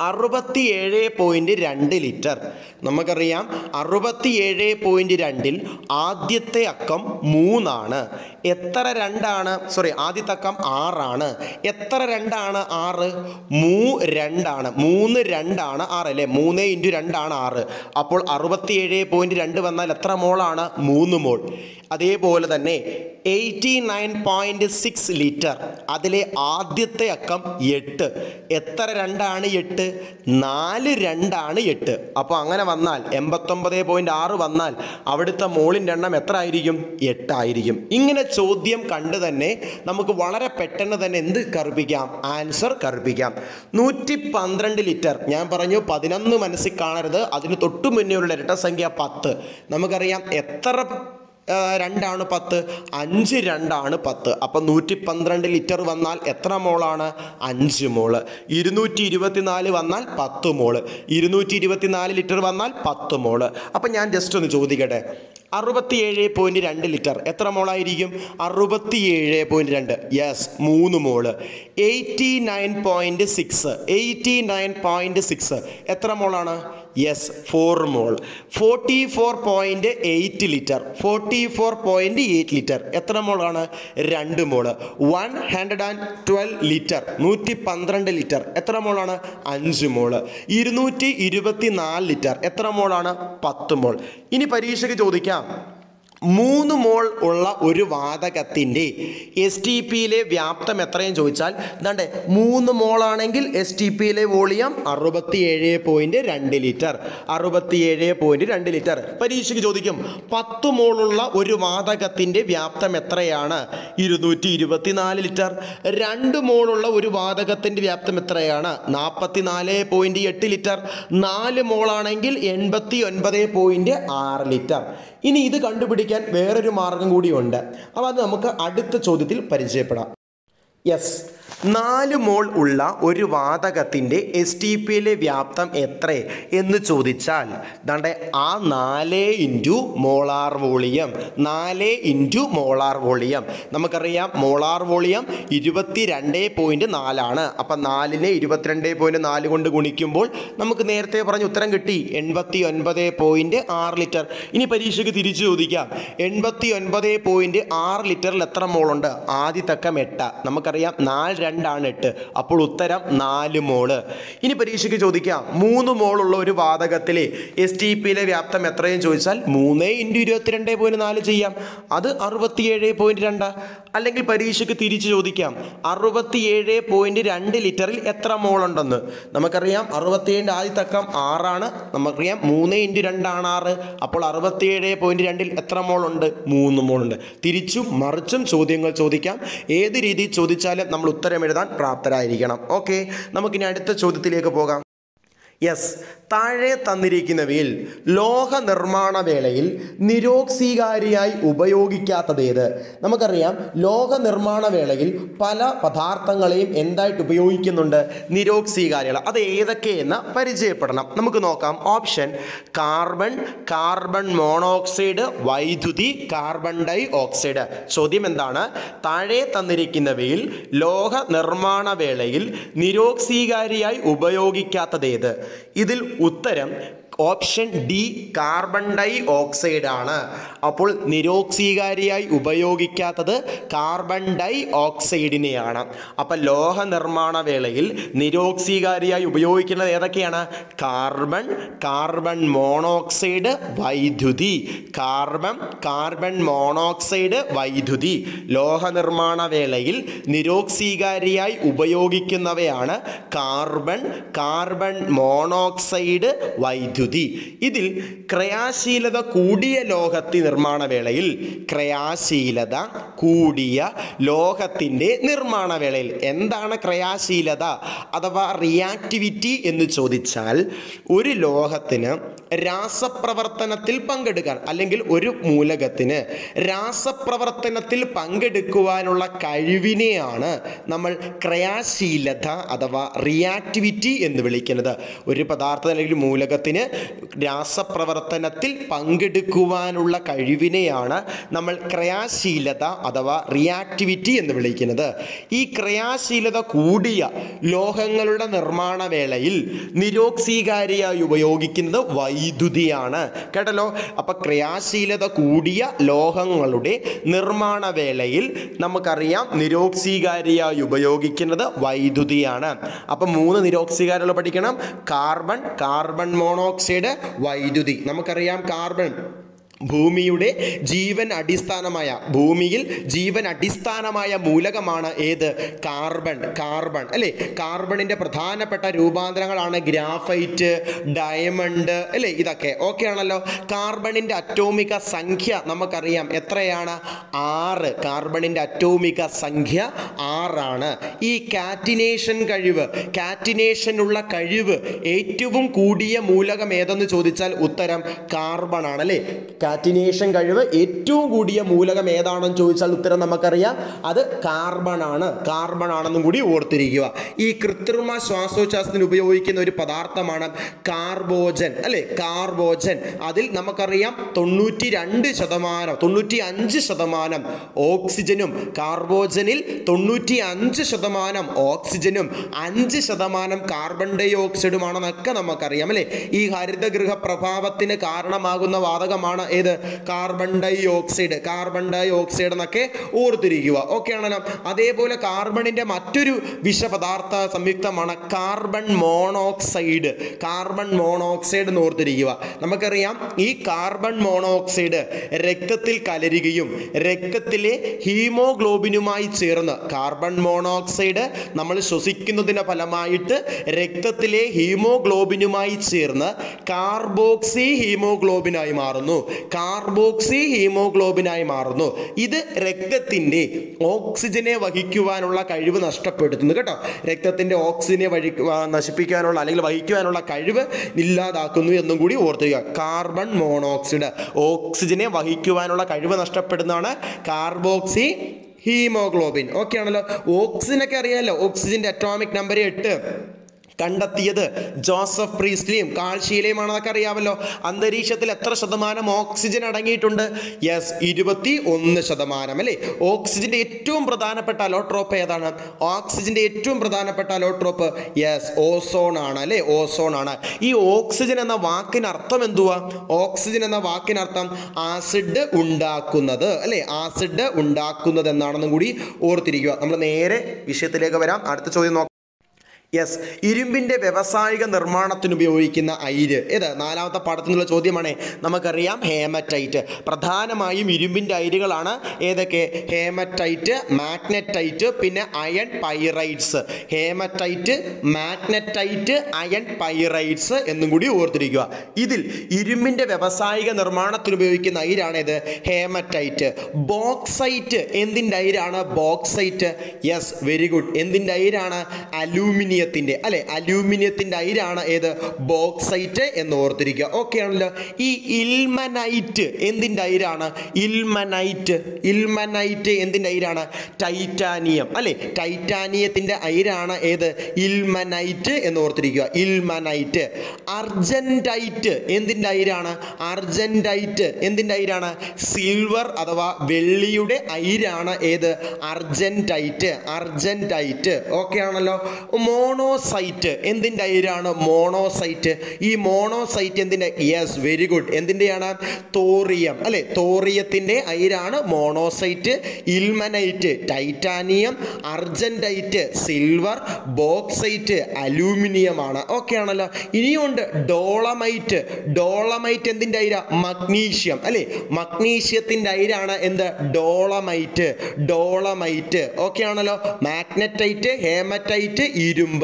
അറുപത്തിയേഴ് പോയിന്റ് രണ്ട് ലിറ്റർ നമുക്കറിയാം അറുപത്തിയേഴ് പോയിന്റ് രണ്ടിൽ ആദ്യത്തെ അക്കം മൂന്നാണ്. എത്ര രണ്ടാണ്? സോറി ആദ്യത്തെ അക്കം ആറാണ്. എത്ര രണ്ടാണ് ആറ്? മൂ രണ്ടാണ്. മൂന്ന് രണ്ടാണ് ആറ് അല്ലേ? മൂന്ന് ഇന്റു രണ്ടാണ് ആറ്. അപ്പോൾ അറുപത്തിയേഴ് പോയിന്റ് രണ്ട് വന്നാൽ എത്ര മോളാണ്? മൂന്ന് മോൾ. അതേപോലെ തന്നെ eighty nine point six litre അതിലെ ആദ്യത്തെ അക്കം എട്ട്. എത്ര രണ്ടാണ് എട്ട്? നാല് രണ്ടാണ് എട്ട്. അപ്പോൾ അങ്ങനെ വന്നാൽ എൺപത്തൊമ്പത് പോയിന്റ് ആറ് വന്നാൽ അവിടുത്തെ മോളിന്റെ എണ്ണം എത്ര ആയിരിക്കും? എട്ടായിരിക്കും ഇങ്ങനെ ചോദ്യം കണ്ട് തന്നെ നമുക്ക് വളരെ പെട്ടെന്ന് തന്നെ എന്ത് കറുപ്പിക്കാം ആൻസർ കറുപ്പിക്കാം നൂറ്റി പന്ത്രണ്ട് ലിറ്റർ. ഞാൻ പറഞ്ഞു പതിനൊന്ന് മനസ്സിൽ കാണരുത്. അതിന് തൊട്ടു മുന്നേയുള്ള ഇരട്ട സംഖ്യ പത്ത്. നമുക്കറിയാം എത്ര രണ്ടാണ് പത്ത്. അഞ്ച് രണ്ടാണ് പത്ത്. അപ്പം നൂറ്റി പന്ത്രണ്ട് ലിറ്റർ വന്നാൽ എത്ര മോളാണ്? അഞ്ച് മോൾ. ഇരുന്നൂറ്റി ഇരുപത്തിനാല് വന്നാൽ പത്ത് മോൾ. ഇരുന്നൂറ്റി ഇരുപത്തിനാല് ലിറ്റർ വന്നാൽ പത്ത് മോൾ. അപ്പം ഞാൻ ജസ്റ്റ് ഒന്ന് ചോദിക്കട്ടെ. അറുപത്തിയേഴ് പോയിന്റ് രണ്ട് ലിറ്റർ. എത്ര മോളായിരിക്കും? അറുപത്തിയേഴ് പോയിന്റ് രണ്ട്. യെസ് മൂന്ന് mole. Eighty nine point six eighty nine point six എത്ര മോളാണ്? Yes four mole. Forty four point eight litre. Forty four point eight litre. എത്ര മോളാണ്? രണ്ട് mole. One hundred and twelve litre. നൂറ്റി പന്ത്രണ്ട് ലിറ്റർ. എത്ര മോളാണ്? അഞ്ച് മോൾ. ഇരുന്നൂറ്റി ഇരുപത്തി നാല് ലിറ്റർ. എത്ര മോളാണ്? പത്ത് മോൾ. ഇനി പരീക്ഷയ്ക്ക് ചോദിക്കാം. 뭐냐? മൂന്ന് മോൾ ഉള്ള ഒരു വാതകത്തിന്റെ എസ് ടി പിയിലെ വ്യാപ്തം എത്രയും ചോദിച്ചാൽ ഇതാണ്ട് മൂന്ന് മോളാണെങ്കിൽ എസ് ടി പിയിലെ വോളിയം അറുപത്തിയേഴ് പോയിന്റ് രണ്ട് ലിറ്റർ. അറുപത്തിയേഴ് പോയിന്റ് രണ്ട് ലിറ്റർ. പരീക്ഷയ്ക്ക് ചോദിക്കും പത്ത് മോളുള്ള ഒരു വാതകത്തിന്റെ വ്യാപ്തം എത്രയാണ്? ഇരുന്നൂറ്റി ഇരുപത്തിനാല് ലിറ്റർ. രണ്ട് മോളുള്ള ഒരു വാതകത്തിന്റെ വ്യാപ്തം എത്രയാണ്? നാൽപ്പത്തി നാല് പോയിന്റ് എട്ട് ലിറ്റർ. നാല് മോളാണെങ്കിൽ എൺപത്തി ഒൻപത് പോയിന്റ് ആറ് ലിറ്റർ. ഇനി ഇത് കണ്ടുപിടിക്കാൻ വേറൊരു മാർഗം കൂടിയുണ്ട്. അപ്പോൾ അത് നമുക്ക് അടുത്ത ചോദ്യത്തിൽ പരിചയപ്പെടാം. യെസ് നാല് മോൾ ഉള്ള ഒരു വാതകത്തിന്റെ എസ് ടി പിയിലെ വ്യാപ്തം എത്ര എന്ന് ചോദിച്ചാൽ ദണ്ടെ ആ നാല് ഇന്റു മോളാർ വോളിയം നാല് ഇന്റു മോളാർ വോളിയം. നമുക്കറിയാം മോളാർ വോളിയം ഇരുപത്തി രണ്ട് പോയിന്റ് നാലാണ്. അപ്പം നാലിനെ ഇരുപത്തിരണ്ട് പോയിന്റ് നാല് കൊണ്ട് ഗുണിക്കുമ്പോൾ നമുക്ക് നേരത്തെ പറഞ്ഞ ഉത്തരം കിട്ടി. എൺപത്തി ഒൻപത് പോയിന്റ് ആറ് ലിറ്റർ. ഇനി പരീക്ഷയ്ക്ക് തിരിച്ചു ചോദിക്കാം. എൺപത്തി ഒൻപത് പോയിന്റ് ആറ് ലിറ്ററിൽ എത്ര മോളുണ്ട്? ആദ്യത്തക്കം എട്ട. നമുക്കറിയാം നാല് രണ്ടാണ് എട്ട്. അപ്പോൾ ഉത്തരം നാല് മോൾ. ഇനി പരീക്ഷയ്ക്ക് ചോദിക്കാം. മൂന്ന് മോളുള്ള ഒരു വാതകത്തിലെ എസ് ടി പിയിലെ വ്യാപ്തം എത്രയും ചോദിച്ചാൽ മൂന്ന് ഇന്റു ഇരുപത്തിരണ്ട് പോയിന്റ് നാല് ചെയ്യാം. അത് അറുപത്തിയേഴ് പോയിന്റ് രണ്ട്. അല്ലെങ്കിൽ പരീക്ഷയ്ക്ക് തിരിച്ചു ചോദിക്കാം. അറുപത്തിയേഴ് പോയിന്റ് രണ്ട് ലിറ്ററിൽ എത്ര മോളുണ്ടെന്ന് നമുക്കറിയാം അറുപത്തിയേഴിന്റെ ആദ്യത്തക്കം ആറാണ്. നമുക്കറിയാം മൂന്ന് ഇന്റു രണ്ടാണ് ആറ്. അപ്പോൾ അറുപത്തിയേഴ് പോയിന്റ് രണ്ടിൽ എത്ര മോളുണ്ട് മൂന്ന് മോളുണ്ട് തിരിച്ചും മറിച്ചും ചോദ്യങ്ങൾ ചോദിക്കാം. ഏത് രീതിയിൽ ചോദിച്ചാലും നമ്മൾ ഉത്തരം എഴുതാൻ പ്രാപ്തരായിരിക്കണം. ഓക്കെ. നമുക്കിനി അടുത്ത ചോദ്യത്തിലേക്ക് പോകാം. യെസ് താഴെ തന്നിരിക്കുന്നവയിൽ ലോഹ നിർമ്മാണ വേളയിൽ നിരോക്സീകാരിയായി ഉപയോഗിക്കാത്തതേത് നമുക്കറിയാം ലോഹ നിർമ്മാണ വേളയിൽ പല പദാർത്ഥങ്ങളെയും എന്തായിട്ട് ഉപയോഗിക്കുന്നുണ്ട്? നിരോക്സീകാരികൾ. അത് ഏതൊക്കെയെന്ന് പരിചയപ്പെടണം. നമുക്ക് നോക്കാം. ഓപ്ഷൻ കാർബൺ കാർബൺ മോണോക്സൈഡ് വൈദ്യുതി കാർബൺ ഡൈ ഓക്സൈഡ് ചോദ്യം എന്താണ്? താഴെ തന്നിരിക്കുന്നവയിൽ ലോഹ നിർമ്മാണ വേളയിൽ നിരോക്സീകാരിയായി ഉപയോഗിക്കാത്തതേത് ഇതിൽ ഉത്തരം option D carbon dioxide ആണ് അപ്പോൾ നിരോക്സീകാരിയായി ഉപയോഗിക്കാത്തത് കാർബൺ ഡൈ ഓക്സൈഡിനെയാണ് അപ്പം ലോഹ നിർമ്മാണ വേളയിൽ നിരോക്സീകാരിയായി ഉപയോഗിക്കുന്നത് ഏതൊക്കെയാണ്? കാർബൺ കാർബൺ മോണോക്സൈഡ് വൈദ്യുതി. കാർബൺ കാർബൺ മോണോക്സൈഡ് വൈദ്യുതി. ലോഹ നിർമ്മാണ വേളയിൽ നിരോക്സീകാരിയായി ഉപയോഗിക്കുന്നവയാണ് കാർബൺ കാർബൺ മോണോക്സൈഡ് വൈദ്യുതി. ഇതിൽ ക്രയാശീലത കൂടിയ ലോഹത്തി നിർമ്മാണ വേളയിൽ ക്രയാശീലത കൂടിയ ലോഹത്തിന്റെ നിർമ്മാണ വേളയിൽ എന്താണ് ക്രയാശീലത അഥവാ റിയാക്ടിവിറ്റി എന്ന് ചോദിച്ചാൽ ഒരു ലോഹത്തിന് രാസപ്രവർത്തനത്തിൽ പങ്കെടുക്കാൻ അല്ലെങ്കിൽ ഒരു മൂലകത്തിന് രാസപ്രവർത്തനത്തിൽ പങ്കെടുക്കുവാനുള്ള കഴിവിനെയാണ് നമ്മൾ ക്രയാശീലത അഥവാ റിയാക്ടിവിറ്റി എന്ന് വിളിക്കുന്നത്. ഒരു പദാർത്ഥം അല്ലെങ്കിൽ മൂലകത്തിന് രാസപ്രവർത്തനത്തിൽ പങ്കെടുക്കുവാനുള്ള കഴിവിനെയാണ് നമ്മൾ ക്രയാശീലത അഥവാ റിയാക്ടിവിറ്റി എന്ന് വിളിക്കുന്നത്. ഈ ക്രയാശീലത കൂടിയ ലോഹങ്ങളുടെ നിർമ്മാണ വേളയിൽ നിരോക്സീകാരിയായി ഉപയോഗിക്കുന്നത് വൈദ്യുതിയാണ്. കേട്ടല്ലോ? അപ്പം ക്രിയാശീലത കൂടിയ ലോഹങ്ങളുടെ നിർമ്മാണ വേളയിൽ നമുക്കറിയാം നിരോക്സീകാരിയായി ഉപയോഗിക്കുന്നത് വൈദ്യുതിയാണ്. അപ്പം മൂന്ന് നിരോക്സീകാരികൾ പഠിക്കണം. കാർബൺ കാർബൺ മോണോക്സൈഡ് വൈദ്യുതി. നമുക്കറിയാം കാർബൺ ഭൂമിയുടെ ജീവൻ അടിസ്ഥാനമായ ഭൂമിയിൽ ജീവൻ അടിസ്ഥാനമായ മൂലകമാണ് ഏത്? Carbon carbon. അല്ലേ? കാർബണിന്റെ പ്രധാനപ്പെട്ട രൂപാന്തരങ്ങളാണ് ഗ്രാഫൈറ്റ് ഡയമണ്ട് അല്ലേ? ഇതൊക്കെ. ഓക്കെ ആണല്ലോ? കാർബണിന്റെ അറ്റോമിക സംഖ്യ നമുക്കറിയാം. എത്രയാണ്? ആറ്. കാർബണിന്റെ അറ്റോമിക സംഖ്യ ആറാണ്. ഈ കാറ്റിനേഷൻ കഴിവ് കാറ്റിനേഷനുള്ള കഴിവ് ഏറ്റവും കൂടിയ മൂലകം ഏതെന്ന് ചോദിച്ചാൽ ഉത്തരം കാർബൺ ആണ് അല്ലേ? കാറ്റിനേഷൻ കഴിവ് ഏറ്റവും കൂടിയ മൂലകം ഏതാണെന്ന് ചോദിച്ചാൽ ഉത്തരം നമുക്കറിയാം. അത് കാർബൺ ആണ് കാർബൺ ആണെന്നും കൂടി ഓർത്തിരിക്കുക. ഈ കൃത്രിമ ശ്വാസോച്ഛാസത്തിന് ഉപയോഗിക്കുന്ന ഒരു പദാർത്ഥമാണ് കാർബോജൻ. അല്ലേ? കാർബോജൻ. അതിൽ നമുക്കറിയാം തൊണ്ണൂറ്റി രണ്ട് ശതമാനം തൊണ്ണൂറ്റി അഞ്ച് ശതമാനം ഓക്സിജനും. കാർബോജനിൽ തൊണ്ണൂറ്റി അഞ്ച് ശതമാനം ഓക്സിജനും അഞ്ച് ശതമാനം കാർബൺ ഡൈ ഓക്സൈഡുമാണെന്നൊക്കെ നമുക്കറിയാം. അല്ലേ? ഈ ഹരിതഗൃഹ പ്രഭാവത്തിന് കാരണമാകുന്ന വാതകമാണ് ഏത് carbon dioxide carbon dioxide എന്നൊക്കെ ഓർത്തിരിക്കുക. ഓക്കെ ആണല്ലോ? അതേപോലെ കാർബണിന്റെ മറ്റൊരു വിഷപദാർത്ഥ സംയുക്തമാണ് കാർബൺ മോണോക്സൈഡ് കാർബൺ മോണോക്സൈഡ് എന്ന് ഓർത്തിരിക്കുക. നമുക്കറിയാം ഈ കാർബൺ മോണോക്സൈഡ് രക്തത്തിൽ കലരുകയും രക്തത്തിലെ ഹീമോഗ്ലോബിനുമായി ചേർന്ന് കാർബൺ മോണോക്സൈഡ് നമ്മൾ ശ്വസിക്കുന്നതിന്റെ ഫലമായിട്ട് രക്തത്തിലെ ഹീമോഗ്ലോബിനുമായി ചേർന്ന് കാർബോക്സി ഹീമോഗ്ലോബിനായി മാറുന്നു. കാർബോക്സി ഹീമോഗ്ലോബിനായി മാറുന്നു. ഇത് രക്തത്തിന്റെ ഓക്സിജനെ വഹിക്കുവാനുള്ള കഴിവ് നഷ്ടപ്പെടുത്തുന്നു കേട്ടോ. രക്തത്തിന്റെ ഓക്സിജനെ വഴി നശിപ്പിക്കാനുള്ള അല്ലെങ്കിൽ വഹിക്കുവാനുള്ള കഴിവ് ഇല്ലാതാക്കുന്നു എന്നും കൂടി ഓർത്തുക കാർബൺ മോണോക്സൈഡ് ഓക്സിജനെ വഹിക്കുവാനുള്ള കഴിവ് നഷ്ടപ്പെടുന്നതാണ് കാർബോക്സി ഹീമോഗ്ലോബിൻ. ഓക്കെ ആണല്ലോ ഓക്സിജനൊക്കെ അറിയാമല്ലോ ഓക്സിജന്റെ അറ്റോമിക് നമ്പർ എട്ട്. കണ്ടെത്തിയത് ജോസഫ് പ്രീസ്ലിയും. കാൾഷീലയുമാണെന്നൊക്കെ അറിയാമല്ലോ. അന്തരീക്ഷത്തിൽ എത്ര ശതമാനം ഓക്സിജൻ അടങ്ങിയിട്ടുണ്ട്? യെസ് ഇരുപത്തി ഒന്ന് ശതമാനം അല്ലേ? ഓക്സിജന്റെ ഏറ്റവും പ്രധാനപ്പെട്ട അലോട്രോപ്പ് ഏതാണ്? ഓക്സിജന്റെ ഏറ്റവും പ്രധാനപ്പെട്ട അലോട്രോപ്പ് യെസ് ഓസോൺ ആണ് അല്ലേ? ഓസോൺ ആണ്. ഈ ഓക്സിജൻ എന്ന വാക്കിന് അർത്ഥം എന്തുവാ? ഓക്സിജൻ എന്ന വാക്കിനർത്ഥം ആസിഡ് ഉണ്ടാക്കുന്നത് അല്ലേ? ആസിഡ് ഉണ്ടാക്കുന്നത് എന്നാണെന്നും കൂടി ഓർത്തിരിക്കുക. നമ്മൾ നേരെ വിഷയത്തിലേക്ക് വരാം. അടുത്ത ചോദ്യം യെസ് ഇരുമ്പിന്റെ വ്യവസായിക നിർമ്മാണത്തിന് ഉപയോഗിക്കുന്ന അയിര്. ഏത്? നാലാമത്തെ പാഠത്തിൽ നിന്നുള്ള ചോദ്യമാണ്. നമുക്കറിയാം ഹേമറ്റൈറ്റ്. പ്രധാനമായും ഇരുമ്പിന്റെ അയിരുകളാണ് ഏതൊക്കെ? ഹേമറ്റൈറ്റ് മാഗ്നറ്റൈറ്റ് പിന്നെ iron pyrites. Haematite magnetite iron pyrites എന്നും കൂടി ഓർത്തിരിക്കുക. ഇതിൽ ഇരുമ്പിന്റെ വ്യവസായിക നിർമ്മാണത്തിന് ഉപയോഗിക്കുന്ന അയിരാണ് ഇത് ഹേമറ്റൈറ്റ്. ബോക്സൈറ്റ്. എന്തിന്റെ അയിരാണ്? ബോക്സൈറ്റ്. യെസ് വെരി ഗുഡ് എന്തിന്റെ അയിരാണ്? അലൂമിനിയം. അലൂമിനിയത്തിന്റെ അല്ലെ അലൂമിനിയത്തിന്റെ അയിരാണ് ഏത്? ബോക്സൈറ്റ് എന്ന് ഓർത്തിരിക്കുക. ഓക്കെ ആണല്ലോ. ഈ ഇൽമനൈറ്റ് എന്തിന്റെ അയിരാണ്? ഇൽമനൈറ്റ്. ഇൽമനൈറ്റ് എന്തിന്റെ അയിരാണ്? ടൈറ്റാനിയം. അല്ലെ ടൈറ്റാനിയത്തിന്റെ അയിരാണ് ഏത്? ഇൽമനൈറ്റ് എന്ന് ഓർത്തിരിക്കുക. ഇൽമനൈറ്റ്. അർജന്റൈറ്റ് എന്തിന്റെ അയിരാണ്? അർജന്റൈറ്റ് എന്തിന്റെ അയിരാണ്? സിൽവർ അഥവാ വെള്ളിയുടെ അയിരാണ് ഏത്? അർജന്റൈറ്റ്. അർജന്റൈറ്റ്. ഓക്കെ ആണല്ലോ. മോണോസൈറ്റ്. എന്തിന്റെ അയിരാണ് മോണോസൈറ്റ്? ഈ മോണോസൈറ്റ് എന്തിന്റെ? യെസ് വെരി ഗുഡ് എന്തിന്റെയാണ്? തോറിയം. അല്ലേ? തോറിയത്തിന്റെ അയിരാണ് monazite. Ilmenite titanium argentite silver bauxite അലൂമിനിയമാണ്. Okay ആണല്ലോ. ഇനിയുണ്ട് ഡോളമൈറ്റ്. ഡോളമൈറ്റ് എന്തിന്റെ അയിര? മഗ്നീഷ്യം. അല്ലേ? മഗ്നീഷ്യത്തിന്റെ അയിരാണ് എന്ത്? ഡോളമൈറ്റ്. ഡോളമൈറ്റ്. ഓക്കെ ആണല്ലോ. മാഗ്നറ്റൈറ്റ് ഹേമറ്റൈറ്റ് ഇരുമ്പ്.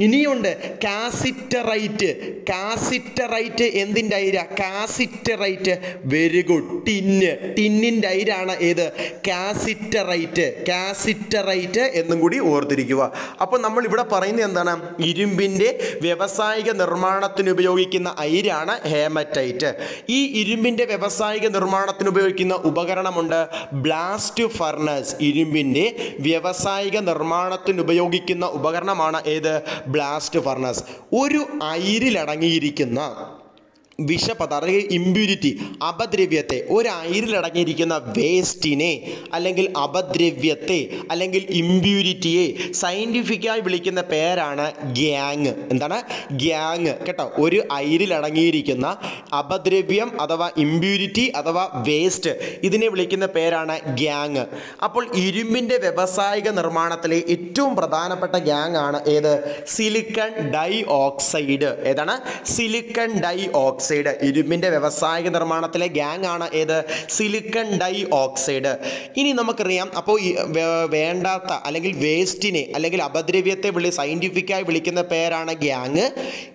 ഇനിയുണ്ട് കാസിറ്ററൈറ്റ്. കാസിറ്ററൈറ്റ് എന്തിന്റെ അയിര? കാസിറ്ററൈറ്റ്. Very good. ടിന്ന്. ടിന്നിന്റെ അയിരാണ് ഏത്? കാസിറ്ററൈറ്റ്. കാസിറ്ററൈറ്റ് എന്നും കൂടി ഓർത്തിരിക്കുക. അപ്പോൾ നമ്മൾ ഇവിടെ പറയുന്നത് എന്താണ്? ഇരുമ്പിന്റെ വ്യവസായിക നിർമ്മാണത്തിന് ഉപയോഗിക്കുന്ന അയിരാണ് ഹേമറ്റൈറ്റ്. ഈ ഇരുമ്പിന്റെ വ്യവസായിക നിർമ്മാണത്തിന് ഉപയോഗിക്കുന്ന ഉപകരണമുണ്ട് ബ്ലാസ്റ്റ് ഫർണസ്. ഇരുമ്പിന്റെ വ്യാവസായിക നിർമ്മാണത്തിന് ഉപയോഗിക്കുന്ന ഉപകരണമാണ് ഏത് ബ്ലാസ്റ്റ് ഫർണസ് ഒരു അയിരിലടങ്ങിയിരിക്കുന്ന വിഷപദാർത്ഥ ഇമ്പ്യൂരിറ്റി അപദ്രവ്യത്തെ ഒരു അയിരിലടങ്ങിയിരിക്കുന്ന വേസ്റ്റിനെ അല്ലെങ്കിൽ അപദ്രവ്യത്തെ അല്ലെങ്കിൽ ഇമ്പ്യൂരിറ്റിയെ സയന്റിഫിക്കായി വിളിക്കുന്ന പേരാണ് ഗ്യാങ് എന്താണ്? ഗ്യാങ് കേട്ടോ? ഒരു അയിരിലടങ്ങിയിരിക്കുന്ന അപദ്രവ്യം അഥവാ ഇമ്പ്യൂരിറ്റി അഥവാ വേസ്റ്റ് ഇതിനെ വിളിക്കുന്ന പേരാണ് ഗ്യാങ് അപ്പോൾ ഇരുമ്പിന്റെ വ്യവസായിക നിർമ്മാണത്തിലെ ഏറ്റവും പ്രധാനപ്പെട്ട ഗ്യാങ് ആണ് ഏത്? സിലിക്കൺ ഡൈ ഓക്സൈഡ് ഏതാണ്? സിലിക്കൺ ഡൈ ഓക്സൈഡ് ഇരുമ്പിന്റെ വ്യവസായിക നിർമ്മാണത്തിലെ ഗ്യാങ് ആണ് ഏത്? സിലിക്കൺ ഡൈ ഓക്സൈഡ് ഇനി നമുക്കറിയാം അപ്പോൾ വേണ്ടാത്ത അല്ലെങ്കിൽ വേസ്റ്റിനെ അല്ലെങ്കിൽ അപദ്രവ്യത്തെ വിളി സയന്റിഫിക്കായി വിളിക്കുന്ന പേരാണ് ഗ്യാങ്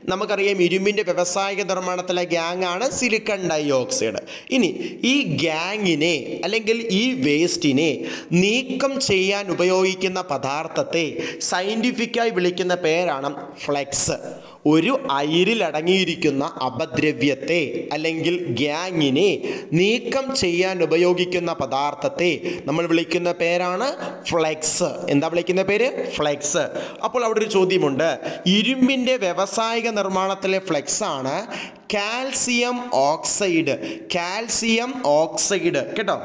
നമുക്കറിയാം ഇരുമ്പിന്റെ വ്യവസായിക നിർമ്മാണത്തിലെ ഗ്യാങ് ആണ് സിലിക്കൺ ഡൈ ഓക്സൈഡ് ഇനി ഈ ഗ്യാങ്ങിനെ അല്ലെങ്കിൽ ഈ വേസ്റ്റിനെ നീക്കം ചെയ്യാൻ ഉപയോഗിക്കുന്ന പദാർത്ഥത്തെ സയന്റിഫിക്കായി വിളിക്കുന്ന പേരാണ് ഫ്ലെക്സ് ഒരു അയിരിലടങ്ങിയിരിക്കുന്ന അപദ്രവ്യത്തെ അല്ലെങ്കിൽ ഗ്യാങ്ങിനെ നീക്കം ചെയ്യാൻ ഉപയോഗിക്കുന്ന പദാർത്ഥത്തെ നമ്മൾ വിളിക്കുന്ന പേരാണ് ഫ്ലെക്സ്. എന്താ വിളിക്കുന്ന പേര്? ഫ്ലെക്സ്. അപ്പോൾ അവിടെ ഒരു ചോദ്യമുണ്ട്. ഇരുമ്പിന്റെ വ്യവസായിക നിർമ്മാണത്തിലെ ഫ്ലെക്സ് ആണ് കാൽസ്യം ഓക്സൈഡ്. Calcium oxide. കേട്ടോ?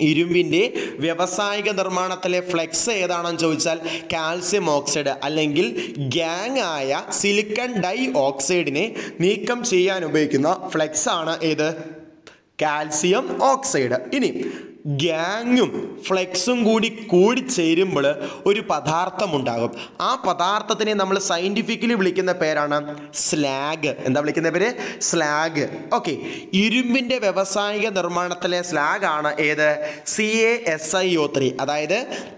ഇരുമ്പിന്റെ വ്യവസായിക നിർമ്മാണത്തിലെ ഫ്ലെക്സ് ഏതാണെന്ന് ചോദിച്ചാൽ കാൽസ്യം ഓക്സൈഡ് അല്ലെങ്കിൽ ഗ്യാങ് ആയ സിലിക്കൺ ഡൈ ഓക്സൈഡിനെ നീക്കം ചെയ്യാൻ ഉപയോഗിക്കുന്ന ഫ്ലെക്സ് ആണ് ഏത്? Calcium oxide. ഇനി ഗ്യാങ്ങും ഫ്ലെക്സും കൂടി കൂടി ചേരുമ്പോൾ ഒരു പദാർത്ഥം ഉണ്ടാകും. ആ പദാർത്ഥത്തിനെ നമ്മൾ സയന്റിഫിക്കലി വിളിക്കുന്ന പേരാണ് സ്ലാഗ് എന്താ വിളിക്കുന്ന പേര്? സ്ലാഗ് ഓക്കെ ഇരുമ്പിന്റെ വ്യവസായിക നിർമ്മാണത്തിലെ സ്ലാഗ് ആണ് ഏത്? C A S I O three അതായത്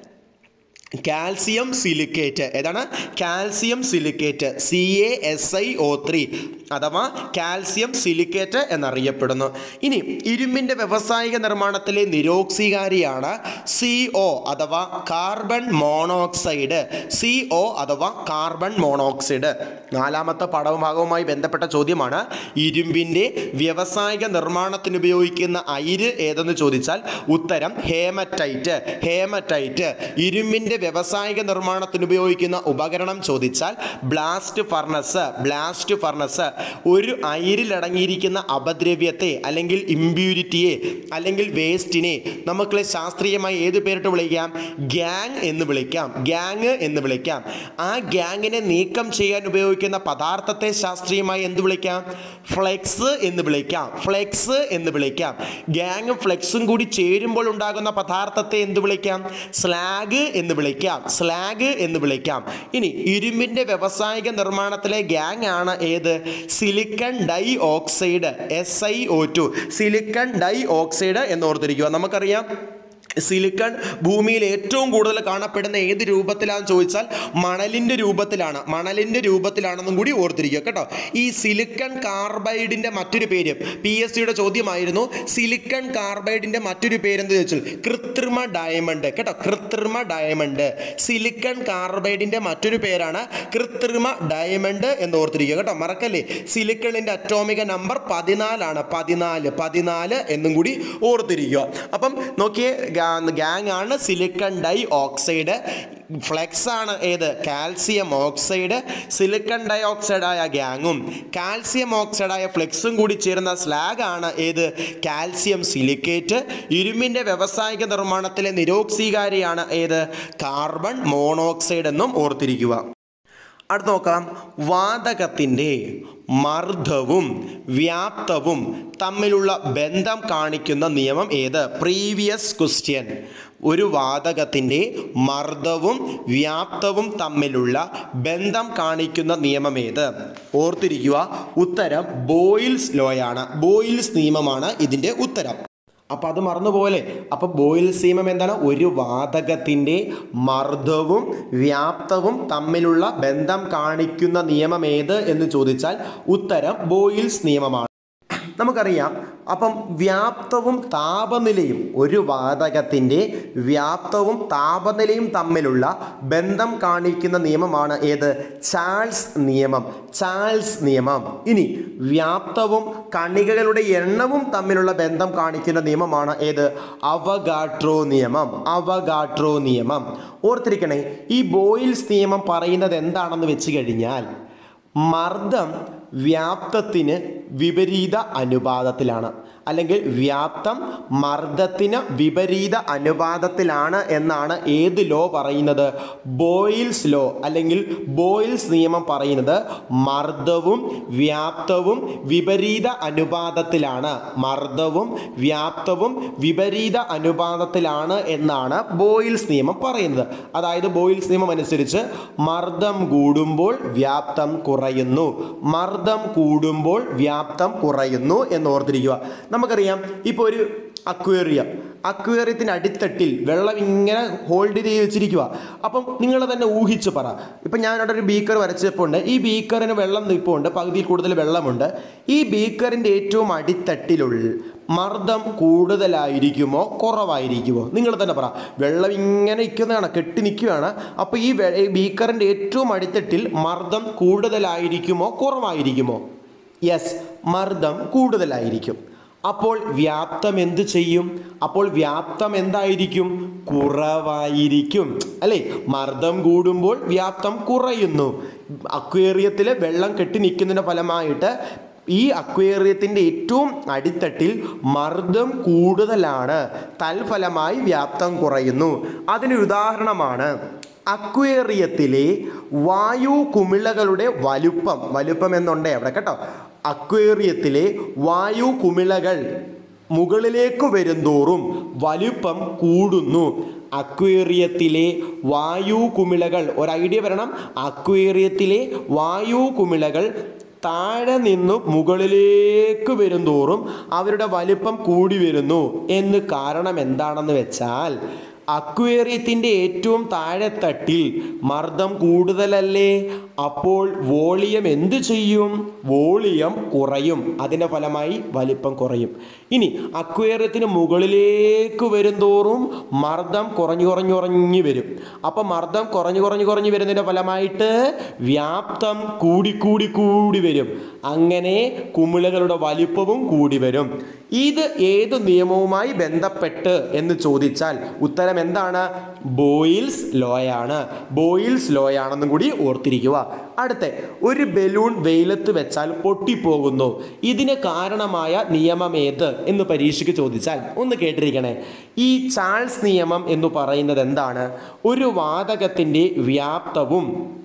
കാൽസ്യം സിലിക്കേറ്റ് ഏതാണ്? Calcium silicate C A S I O three അഥവാ കാൽസ്യം സിലിക്കേറ്റ് എന്നറിയപ്പെടുന്നു. ഇനി ഇരുമ്പിന്റെ വ്യവസായിക നിർമ്മാണത്തിലെ നിരോക്സികാരിയാണ് സി ഒ അഥവാ കാർബൺ മോണോക്സൈഡ് സി ഒ അഥവാ കാർബൺ മോണോക്സൈഡ് നാലാമത്തെ പാഠഭാഗവുമായി ബന്ധപ്പെട്ട ചോദ്യമാണ് ഇരുമ്പിന്റെ വ്യവസായിക നിർമ്മാണത്തിന് ഉപയോഗിക്കുന്ന അയിര് ഏതെന്ന് ചോദിച്ചാൽ ഉത്തരം ഹേമറ്റൈറ്റ്. ഹേമറ്റൈറ്റ്. ഇരുമ്പിന്റെ വ്യാവസായിക നിർമ്മാണത്തിന് ഉപയോഗിക്കുന്ന ഉപകരണം ചോദിച്ചാൽ ബ്ലാസ്റ്റ് ഫർണസ് ബ്ലാസ്റ്റ് ഫർണസ് ഒരു അയിരിലടങ്ങിയിരിക്കുന്ന അപദ്രവ്യത്തെ അല്ലെങ്കിൽ ഇമ്പ്യൂരിറ്റിയെ അല്ലെങ്കിൽ വേസ്റ്റിനെ നമുക്ക് ശാസ്ത്രീയമായി ഏത് പേരിട്ട് വിളിക്കാം? ഗ്യാങ് എന്ന് വിളിക്കാം. ഗ്യാങ് എന്ന് വിളിക്കാം. ആ ഗ്യാങ്ങിനെ നീക്കം ചെയ്യാൻ ഉപയോഗിക്കുന്ന പദാർത്ഥത്തെ ശാസ്ത്രീയമായി എന്ത് വിളിക്കാം? ഫ്ലെക്സ് എന്ന് വിളിക്കാം. ഫ്ലെക്സ് എന്ന് വിളിക്കാം. ഗ്യാങ്ങും ഫ്ലെക്സും കൂടി ചേരുമ്പോൾ ഉണ്ടാകുന്ന പദാർത്ഥത്തെ എന്ത് വിളിക്കാം? സ്ലാഗ് എന്ന് വിളിക്കാം. സ്ലാഗ് എന്ന് വിളിക്കാം. ഇനി ഇരുമ്പിന്റെ വ്യവസായിക നിർമ്മാണത്തിലെ ഗ്യാങ് ആണ് ഏത്? Silicon dioxide S I O two silicon dioxide എന്ന് ഓർത്തിരിക്കുക. നമുക്കറിയാം സിലിക്കൺ ഭൂമിയിൽ ഏറ്റവും കൂടുതൽ കാണപ്പെടുന്ന ഏത് രൂപത്തിലാണെന്ന് ചോദിച്ചാൽ മണലിന്റെ രൂപത്തിലാണ്. മണലിന്റെ രൂപത്തിലാണെന്നും കൂടി ഓർത്തിരിക്കുക കേട്ടോ. ഈ സിലിക്കൺ കാർബൈഡിന്റെ മറ്റൊരു പേര് പി എസ് സിയുടെ ചോദ്യമായിരുന്നു. സിലിക്കൺ കാർബൈഡിന്റെ മറ്റൊരു പേരെന്ത് ചോദിച്ചാൽ? കൃത്രിമ ഡയമണ്ട് കേട്ടോ. കൃത്രിമ ഡയമണ്ട്. സിലിക്കൺ കാർബൈഡിന്റെ മറ്റൊരു പേരാണ് കൃത്രിമ ഡയമണ്ട് എന്ന് ഓർത്തിരിക്കുക കേട്ടോ. മറക്കല്ലേ? സിലിക്കണിന്റെ അറ്റോമിക നമ്പർ പതിനാലാണ്. പതിനാല് പതിനാല് എന്നും കൂടി ഓർത്തിരിക്കുക. അപ്പം നോക്കിയേ ഗ്യാങ് ആണ് സിലിക്കൺ ഡൈ ഓക്സൈഡ് ഫ്ലെക്സ് ആണ് ഏത്? കാൽസ്യം ഓക്സൈഡ് സിലിക്കൺ ഡൈ ഓക്സൈഡായ ഗ്യാങ്ങും കാൽസ്യം ഓക്സൈഡായ ഫ്ലെക്സും കൂടി ചേർന്ന സ്ലാഗ് ആണ് ഏത്? കാൽസ്യം സിലിക്കേറ്റ് ഇരുമ്പിന്റെ വ്യവസായിക നിർമ്മാണത്തിലെ നിരോക്സീകാരിയാണ് ഏത്? കാർബൺ മോണോക്സൈഡ് എന്നും ഓർത്തിരിക്കുക. അടുത്ത് നോക്കാം. വാതകത്തിന്റെ മർദ്ദവും വ്യാപ്തവും തമ്മിലുള്ള ബന്ധം കാണിക്കുന്ന നിയമം ഏത്? പ്രീവിയസ് ക്വസ്റ്റ്യൻ ഒരു വാതകത്തിന്റെ മർദ്ദവും വ്യാപ്തവും തമ്മിലുള്ള ബന്ധം കാണിക്കുന്ന നിയമം ഏത്? ഓർത്തിരിക്കുക. ഉത്തരം ബോയിൽസ് ലോയാണ്. ബോയിൽസ് നിയമമാണ് ഇതിന്റെ ഉത്തരം. അപ്പം അത് മറന്നുപോലെ അപ്പോൾ ബോയിൽ സീമം എന്താണ്? ഒരു വാതകത്തിന്റെ മർദ്ദവും വ്യാപ്തവും തമ്മിലുള്ള ബന്ധം കാണിക്കുന്ന നിയമം ഏത് എന്ന് ചോദിച്ചാൽ ഉത്തരം ബോയിൽസ് നിയമമാണ്. നമുക്കറിയാം. അപ്പം വ്യാപ്തവും താപനിലയും ഒരു വാതകത്തിന്റെ വ്യാപ്തവും താപനിലയും തമ്മിലുള്ള ബന്ധം കാണിക്കുന്ന നിയമമാണ് ഏത്? ചാൾസ് നിയമം. ചാൾസ് നിയമം. ഇനി വ്യാപ്തവും കണികകളുടെ എണ്ണവും തമ്മിലുള്ള ബന്ധം കാണിക്കുന്ന നിയമമാണ് ഏത്? അവഗാട്രോ നിയമം. അവഗാട്രോ നിയമം. ഓർത്തിരിക്കണേ ഈ ബോയിൽസ് നിയമം പറയുന്നത് എന്താണെന്ന് വെച്ച് കഴിഞ്ഞാൽ മർദ്ദം വ്യാപ്തത്തിന് വിപരീത അനുപാതത്തിലാണ്. അല്ലെങ്കിൽ വ്യാപ്തം മർദ്ദത്തിന് വിപരീത അനുപാതത്തിലാണ് എന്നാണ് ഏത് ലോ പറയുന്നത്? ബോയിൽസ് ലോ അല്ലെങ്കിൽ ബോയിൽസ് നിയമം പറയുന്നത് മർദ്ദവും വ്യാപ്തവും വിപരീത അനുപാതത്തിലാണ്. മർദ്ദവും വ്യാപ്തവും വിപരീത അനുപാതത്തിലാണ് എന്നാണ് ബോയിൽസ് നിയമം പറയുന്നത്. അതായത് ബോയിൽസ് നിയമം അനുസരിച്ച് മർദ്ദം കൂടുമ്പോൾ വ്യാപ്തം കുറയുന്നു. മർദ്ദം കൂടുമ്പോൾ വ്യാപ്തം കുറയുന്നു എന്ന് ഓർത്തിരിക്കുക. നമുക്കറിയാം ഇപ്പോൾ ഒരു അക്വേറിയം. അക്വേറിയത്തിന്റെ അടിത്തട്ടിൽ വെള്ളം ഇങ്ങനെ ഹോൾഡ് ചെയ്ത് വെച്ചിരിക്കുക അപ്പം നിങ്ങൾ തന്നെ ഊഹിച്ച് പറ. ഇപ്പം ഞാനവിടെ ഒരു ബീക്കർ വരച്ചപ്പോൾ ഈ ബീക്കറിന് വെള്ളം നിൽപ്പുണ്ട് പകുതിയിൽ കൂടുതൽ വെള്ളമുണ്ട്. ഈ ബീക്കറിന്റെ ഏറ്റവും അടിത്തട്ടിലുള്ള മർദ്ദം കൂടുതലായിരിക്കുമോ കുറവായിരിക്കുമോ? നിങ്ങൾ തന്നെ പറ. വെള്ളം ഇങ്ങനെ നിൽക്കുന്നതാണ് കെട്ടി നിൽക്കുകയാണ്. അപ്പോൾ ഈ ബീക്കറിന്റെ ഏറ്റവും അടിത്തട്ടിൽ മർദ്ദം കൂടുതലായിരിക്കുമോ കുറവായിരിക്കുമോ? യെസ് മർദ്ദം കൂടുതലായിരിക്കും. അപ്പോൾ വ്യാപ്തം എന്ത് ചെയ്യും? അപ്പോൾ വ്യാപ്തം എന്തായിരിക്കും? കുറവായിരിക്കും. അല്ലേ? മർദ്ദം കൂടുമ്പോൾ വ്യാപ്തം കുറയുന്നു. അക്വേറിയത്തിൽ വെള്ളം കെട്ടി നിൽക്കുന്നതിന്റെ ഫലമായിട്ട് ഈ അക്വേറിയത്തിന്റെ ഏറ്റവും അടിത്തട്ടിൽ മർദ്ദം കൂടുതലാണ്. തൽഫലമായി വ്യാപ്തം കുറയുന്നു. അതിനൊരു ഉദാഹരണമാണ്. അക്വേറിയത്തിലെ വായു കുമിളകളുടെ വലുപ്പം. വലുപ്പം എന്നുണ്ടേ അവിടെ? കേട്ടോ. അക്വേറിയത്തിലെ വായു കുമിളകൾ മുകളിലേക്ക് വരുന്തോറും വലുപ്പം കൂടുന്നു. അക്വേറിയത്തിലെ വായു കുമിളകൾ ഒരു ഐഡിയ വരണം. അക്വേറിയത്തിലെ വായു കുമിളകൾ താഴെ നിന്ന് മുകളിലേക്ക് വരുന്തോറും അവരുടെ വലിപ്പം കൂടി വരുന്നു. എന്ന് കാരണം എന്താണെന്ന് വെച്ചാൽ അക്വേറിയത്തിന്റെ ഏറ്റവും താഴെത്തട്ടിൽ മർദ്ദം കൂടുതലല്ലേ? അപ്പോൾ വോളിയം എന്തു ചെയ്യും? വോളിയം കുറയും. അതിന്റെ ഫലമായി വലിപ്പം കുറയും. ഇനി അക്വേറിയത്തിന് മുകളിലേക്ക് വരുംതോറും മർദ്ദം കുറഞ്ഞു കുറഞ്ഞു കുറഞ്ഞു വരും. അപ്പം മർദ്ദം കുറഞ്ഞു കുറഞ്ഞു കുറഞ്ഞു വരുന്നതിന്റെ ഫലമായിട്ട് വ്യാപ്തം കൂടിക്കൂടി കൂടി വരും. അങ്ങനെ കുമിളകളുടെ വലിപ്പവും കൂടി വരും. ഇത് ഏത് നിയമവുമായി ബന്ധപ്പെട്ട് എന്ന് ചോദിച്ചാൽ ഉത്തരം എന്താണ്? ബോയിൽസ് ലോയാണ് ബോയിൽസ് ലോയാണെന്നും കൂടി ഓർത്തിരിക്കുക. അടുത്ത ഒരു ബലൂൺ വെയിലത്ത് വെച്ചാൽ പൊട്ടിപ്പോകുന്നു. ഇതിന് കാരണമായ നിയമം ഏത് എന്ന് പരീക്ഷയ്ക്ക് ചോദിച്ചാൽ ഒന്ന് കേട്ടിരിക്കണേ. ഈ ചാൾസ് നിയമം എന്ന് പറയുന്നത് എന്താണ്? ഒരു വാതകത്തിന്റെ വ്യാപ്തവും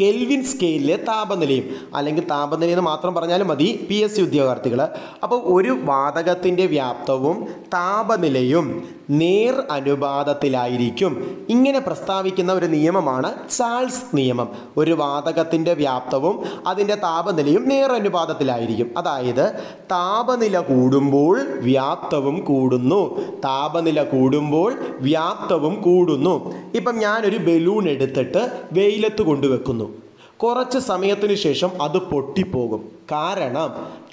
കെൽവിൻ സ്കെയിലിലെ താപനിലയും അല്ലെങ്കിൽ താപനില എന്ന് മാത്രം പറഞ്ഞാലും മതി പി എസ് സി ഉദ്യോഗാർത്ഥികൾ അപ്പോൾ ഒരു വാതകത്തിന്റെ വ്യാപ്തവും താപനിലയും നേർ അനുപാതത്തിലായിരിക്കും. ഇങ്ങനെ പ്രസ്താവിക്കുന്ന ഒരു നിയമമാണ് ചാൾസ് നിയമം. ഒരു വാതകത്തിന്റെ വ്യാപ്തവും അതിന്റെ താപനിലയും നേർ അനുപാതത്തിലായിരിക്കും. അതായത് താപനില കൂടുമ്പോൾ വ്യാപ്തവും കൂടുന്നു. താപനില കൂടുമ്പോൾ വ്യാപ്തവും കൂടുന്നു. ഇപ്പം ഞാനൊരു ബലൂൺ എടുത്തിട്ട് വെയിലത്ത് കൊണ്ടുവെക്കുന്നു. കുറച്ച് സമയത്തിന് ശേഷം അത് പൊട്ടിപ്പോകും. കാരണം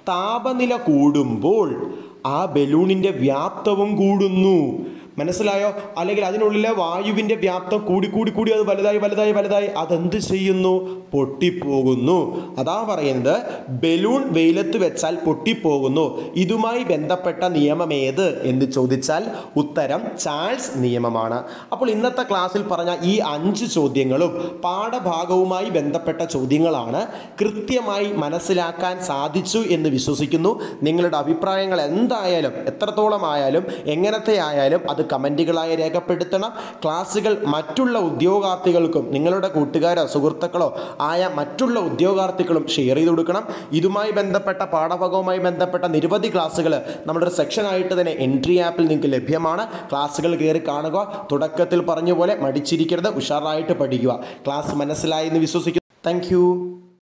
താപനില കൂടുമ്പോൾ ആ ബലൂണിന്റെ വ്യാപ്തവും കൂടുന്നു. മനസ്സിലായോ? അല്ലെങ്കിൽ അതിനുള്ളിലെ വായുവിന്റെ വ്യാപ്തം കൂടി കൂടി കൂടി അത് വലുതായി വലുതായി വലുതായി അതെന്ത് ചെയ്യുന്നു? പൊട്ടിപ്പോകുന്നു. അതാ പറയുന്നത് ബലൂൺ വെയിലത്ത് വെച്ചാൽ പൊട്ടിപ്പോകുന്നു. ഇതുമായി ബന്ധപ്പെട്ട നിയമം ഏത് എന്ന് ചോദിച്ചാൽ ഉത്തരം ചാൾസ് നിയമമാണ്. അപ്പോൾ ഇന്നത്തെ ക്ലാസ്സിൽ പറഞ്ഞ ഈ അഞ്ച് ചോദ്യങ്ങളും പാഠഭാഗവുമായി ബന്ധപ്പെട്ട ചോദ്യങ്ങളാണ് കൃത്യമായി മനസ്സിലാക്കാൻ സാധിച്ചു എന്ന് വിശ്വസിക്കുന്നു. നിങ്ങളുടെ അഭിപ്രായങ്ങൾ എന്തായാലും എത്രത്തോളം ആയാലും എങ്ങനത്തെ ആയാലും അത് കമന്റുകളായി രേഖപ്പെടുത്തണം. ക്ലാസ്സുകൾ മറ്റുള്ള ഉദ്യോഗാർത്ഥികൾക്കും നിങ്ങളുടെ കൂട്ടുകാരോ സുഹൃത്തുക്കളോ ആയ മറ്റുള്ള ഉദ്യോഗാർത്ഥികളും ഷെയർ ചെയ്ത് കൊടുക്കണം. ഇതുമായി ബന്ധപ്പെട്ട പാഠഭാഗവുമായി ബന്ധപ്പെട്ട നിരവധി ക്ലാസ്സുകൾ നമ്മുടെ ഒരു സെക്ഷനായിട്ട് തന്നെ എൻട്രി ആപ്പിൽ നിങ്ങൾക്ക് ലഭ്യമാണ്. ക്ലാസ്സുകൾ കയറി കാണുക തുടക്കത്തിൽ പറഞ്ഞ പോലെ മടിച്ചിരിക്കരുത് ഉഷാറായിട്ട് പഠിക്കുക. ക്ലാസ് മനസ്സിലായി എന്ന് വിശ്വസിക്കുന്നു. താങ്ക്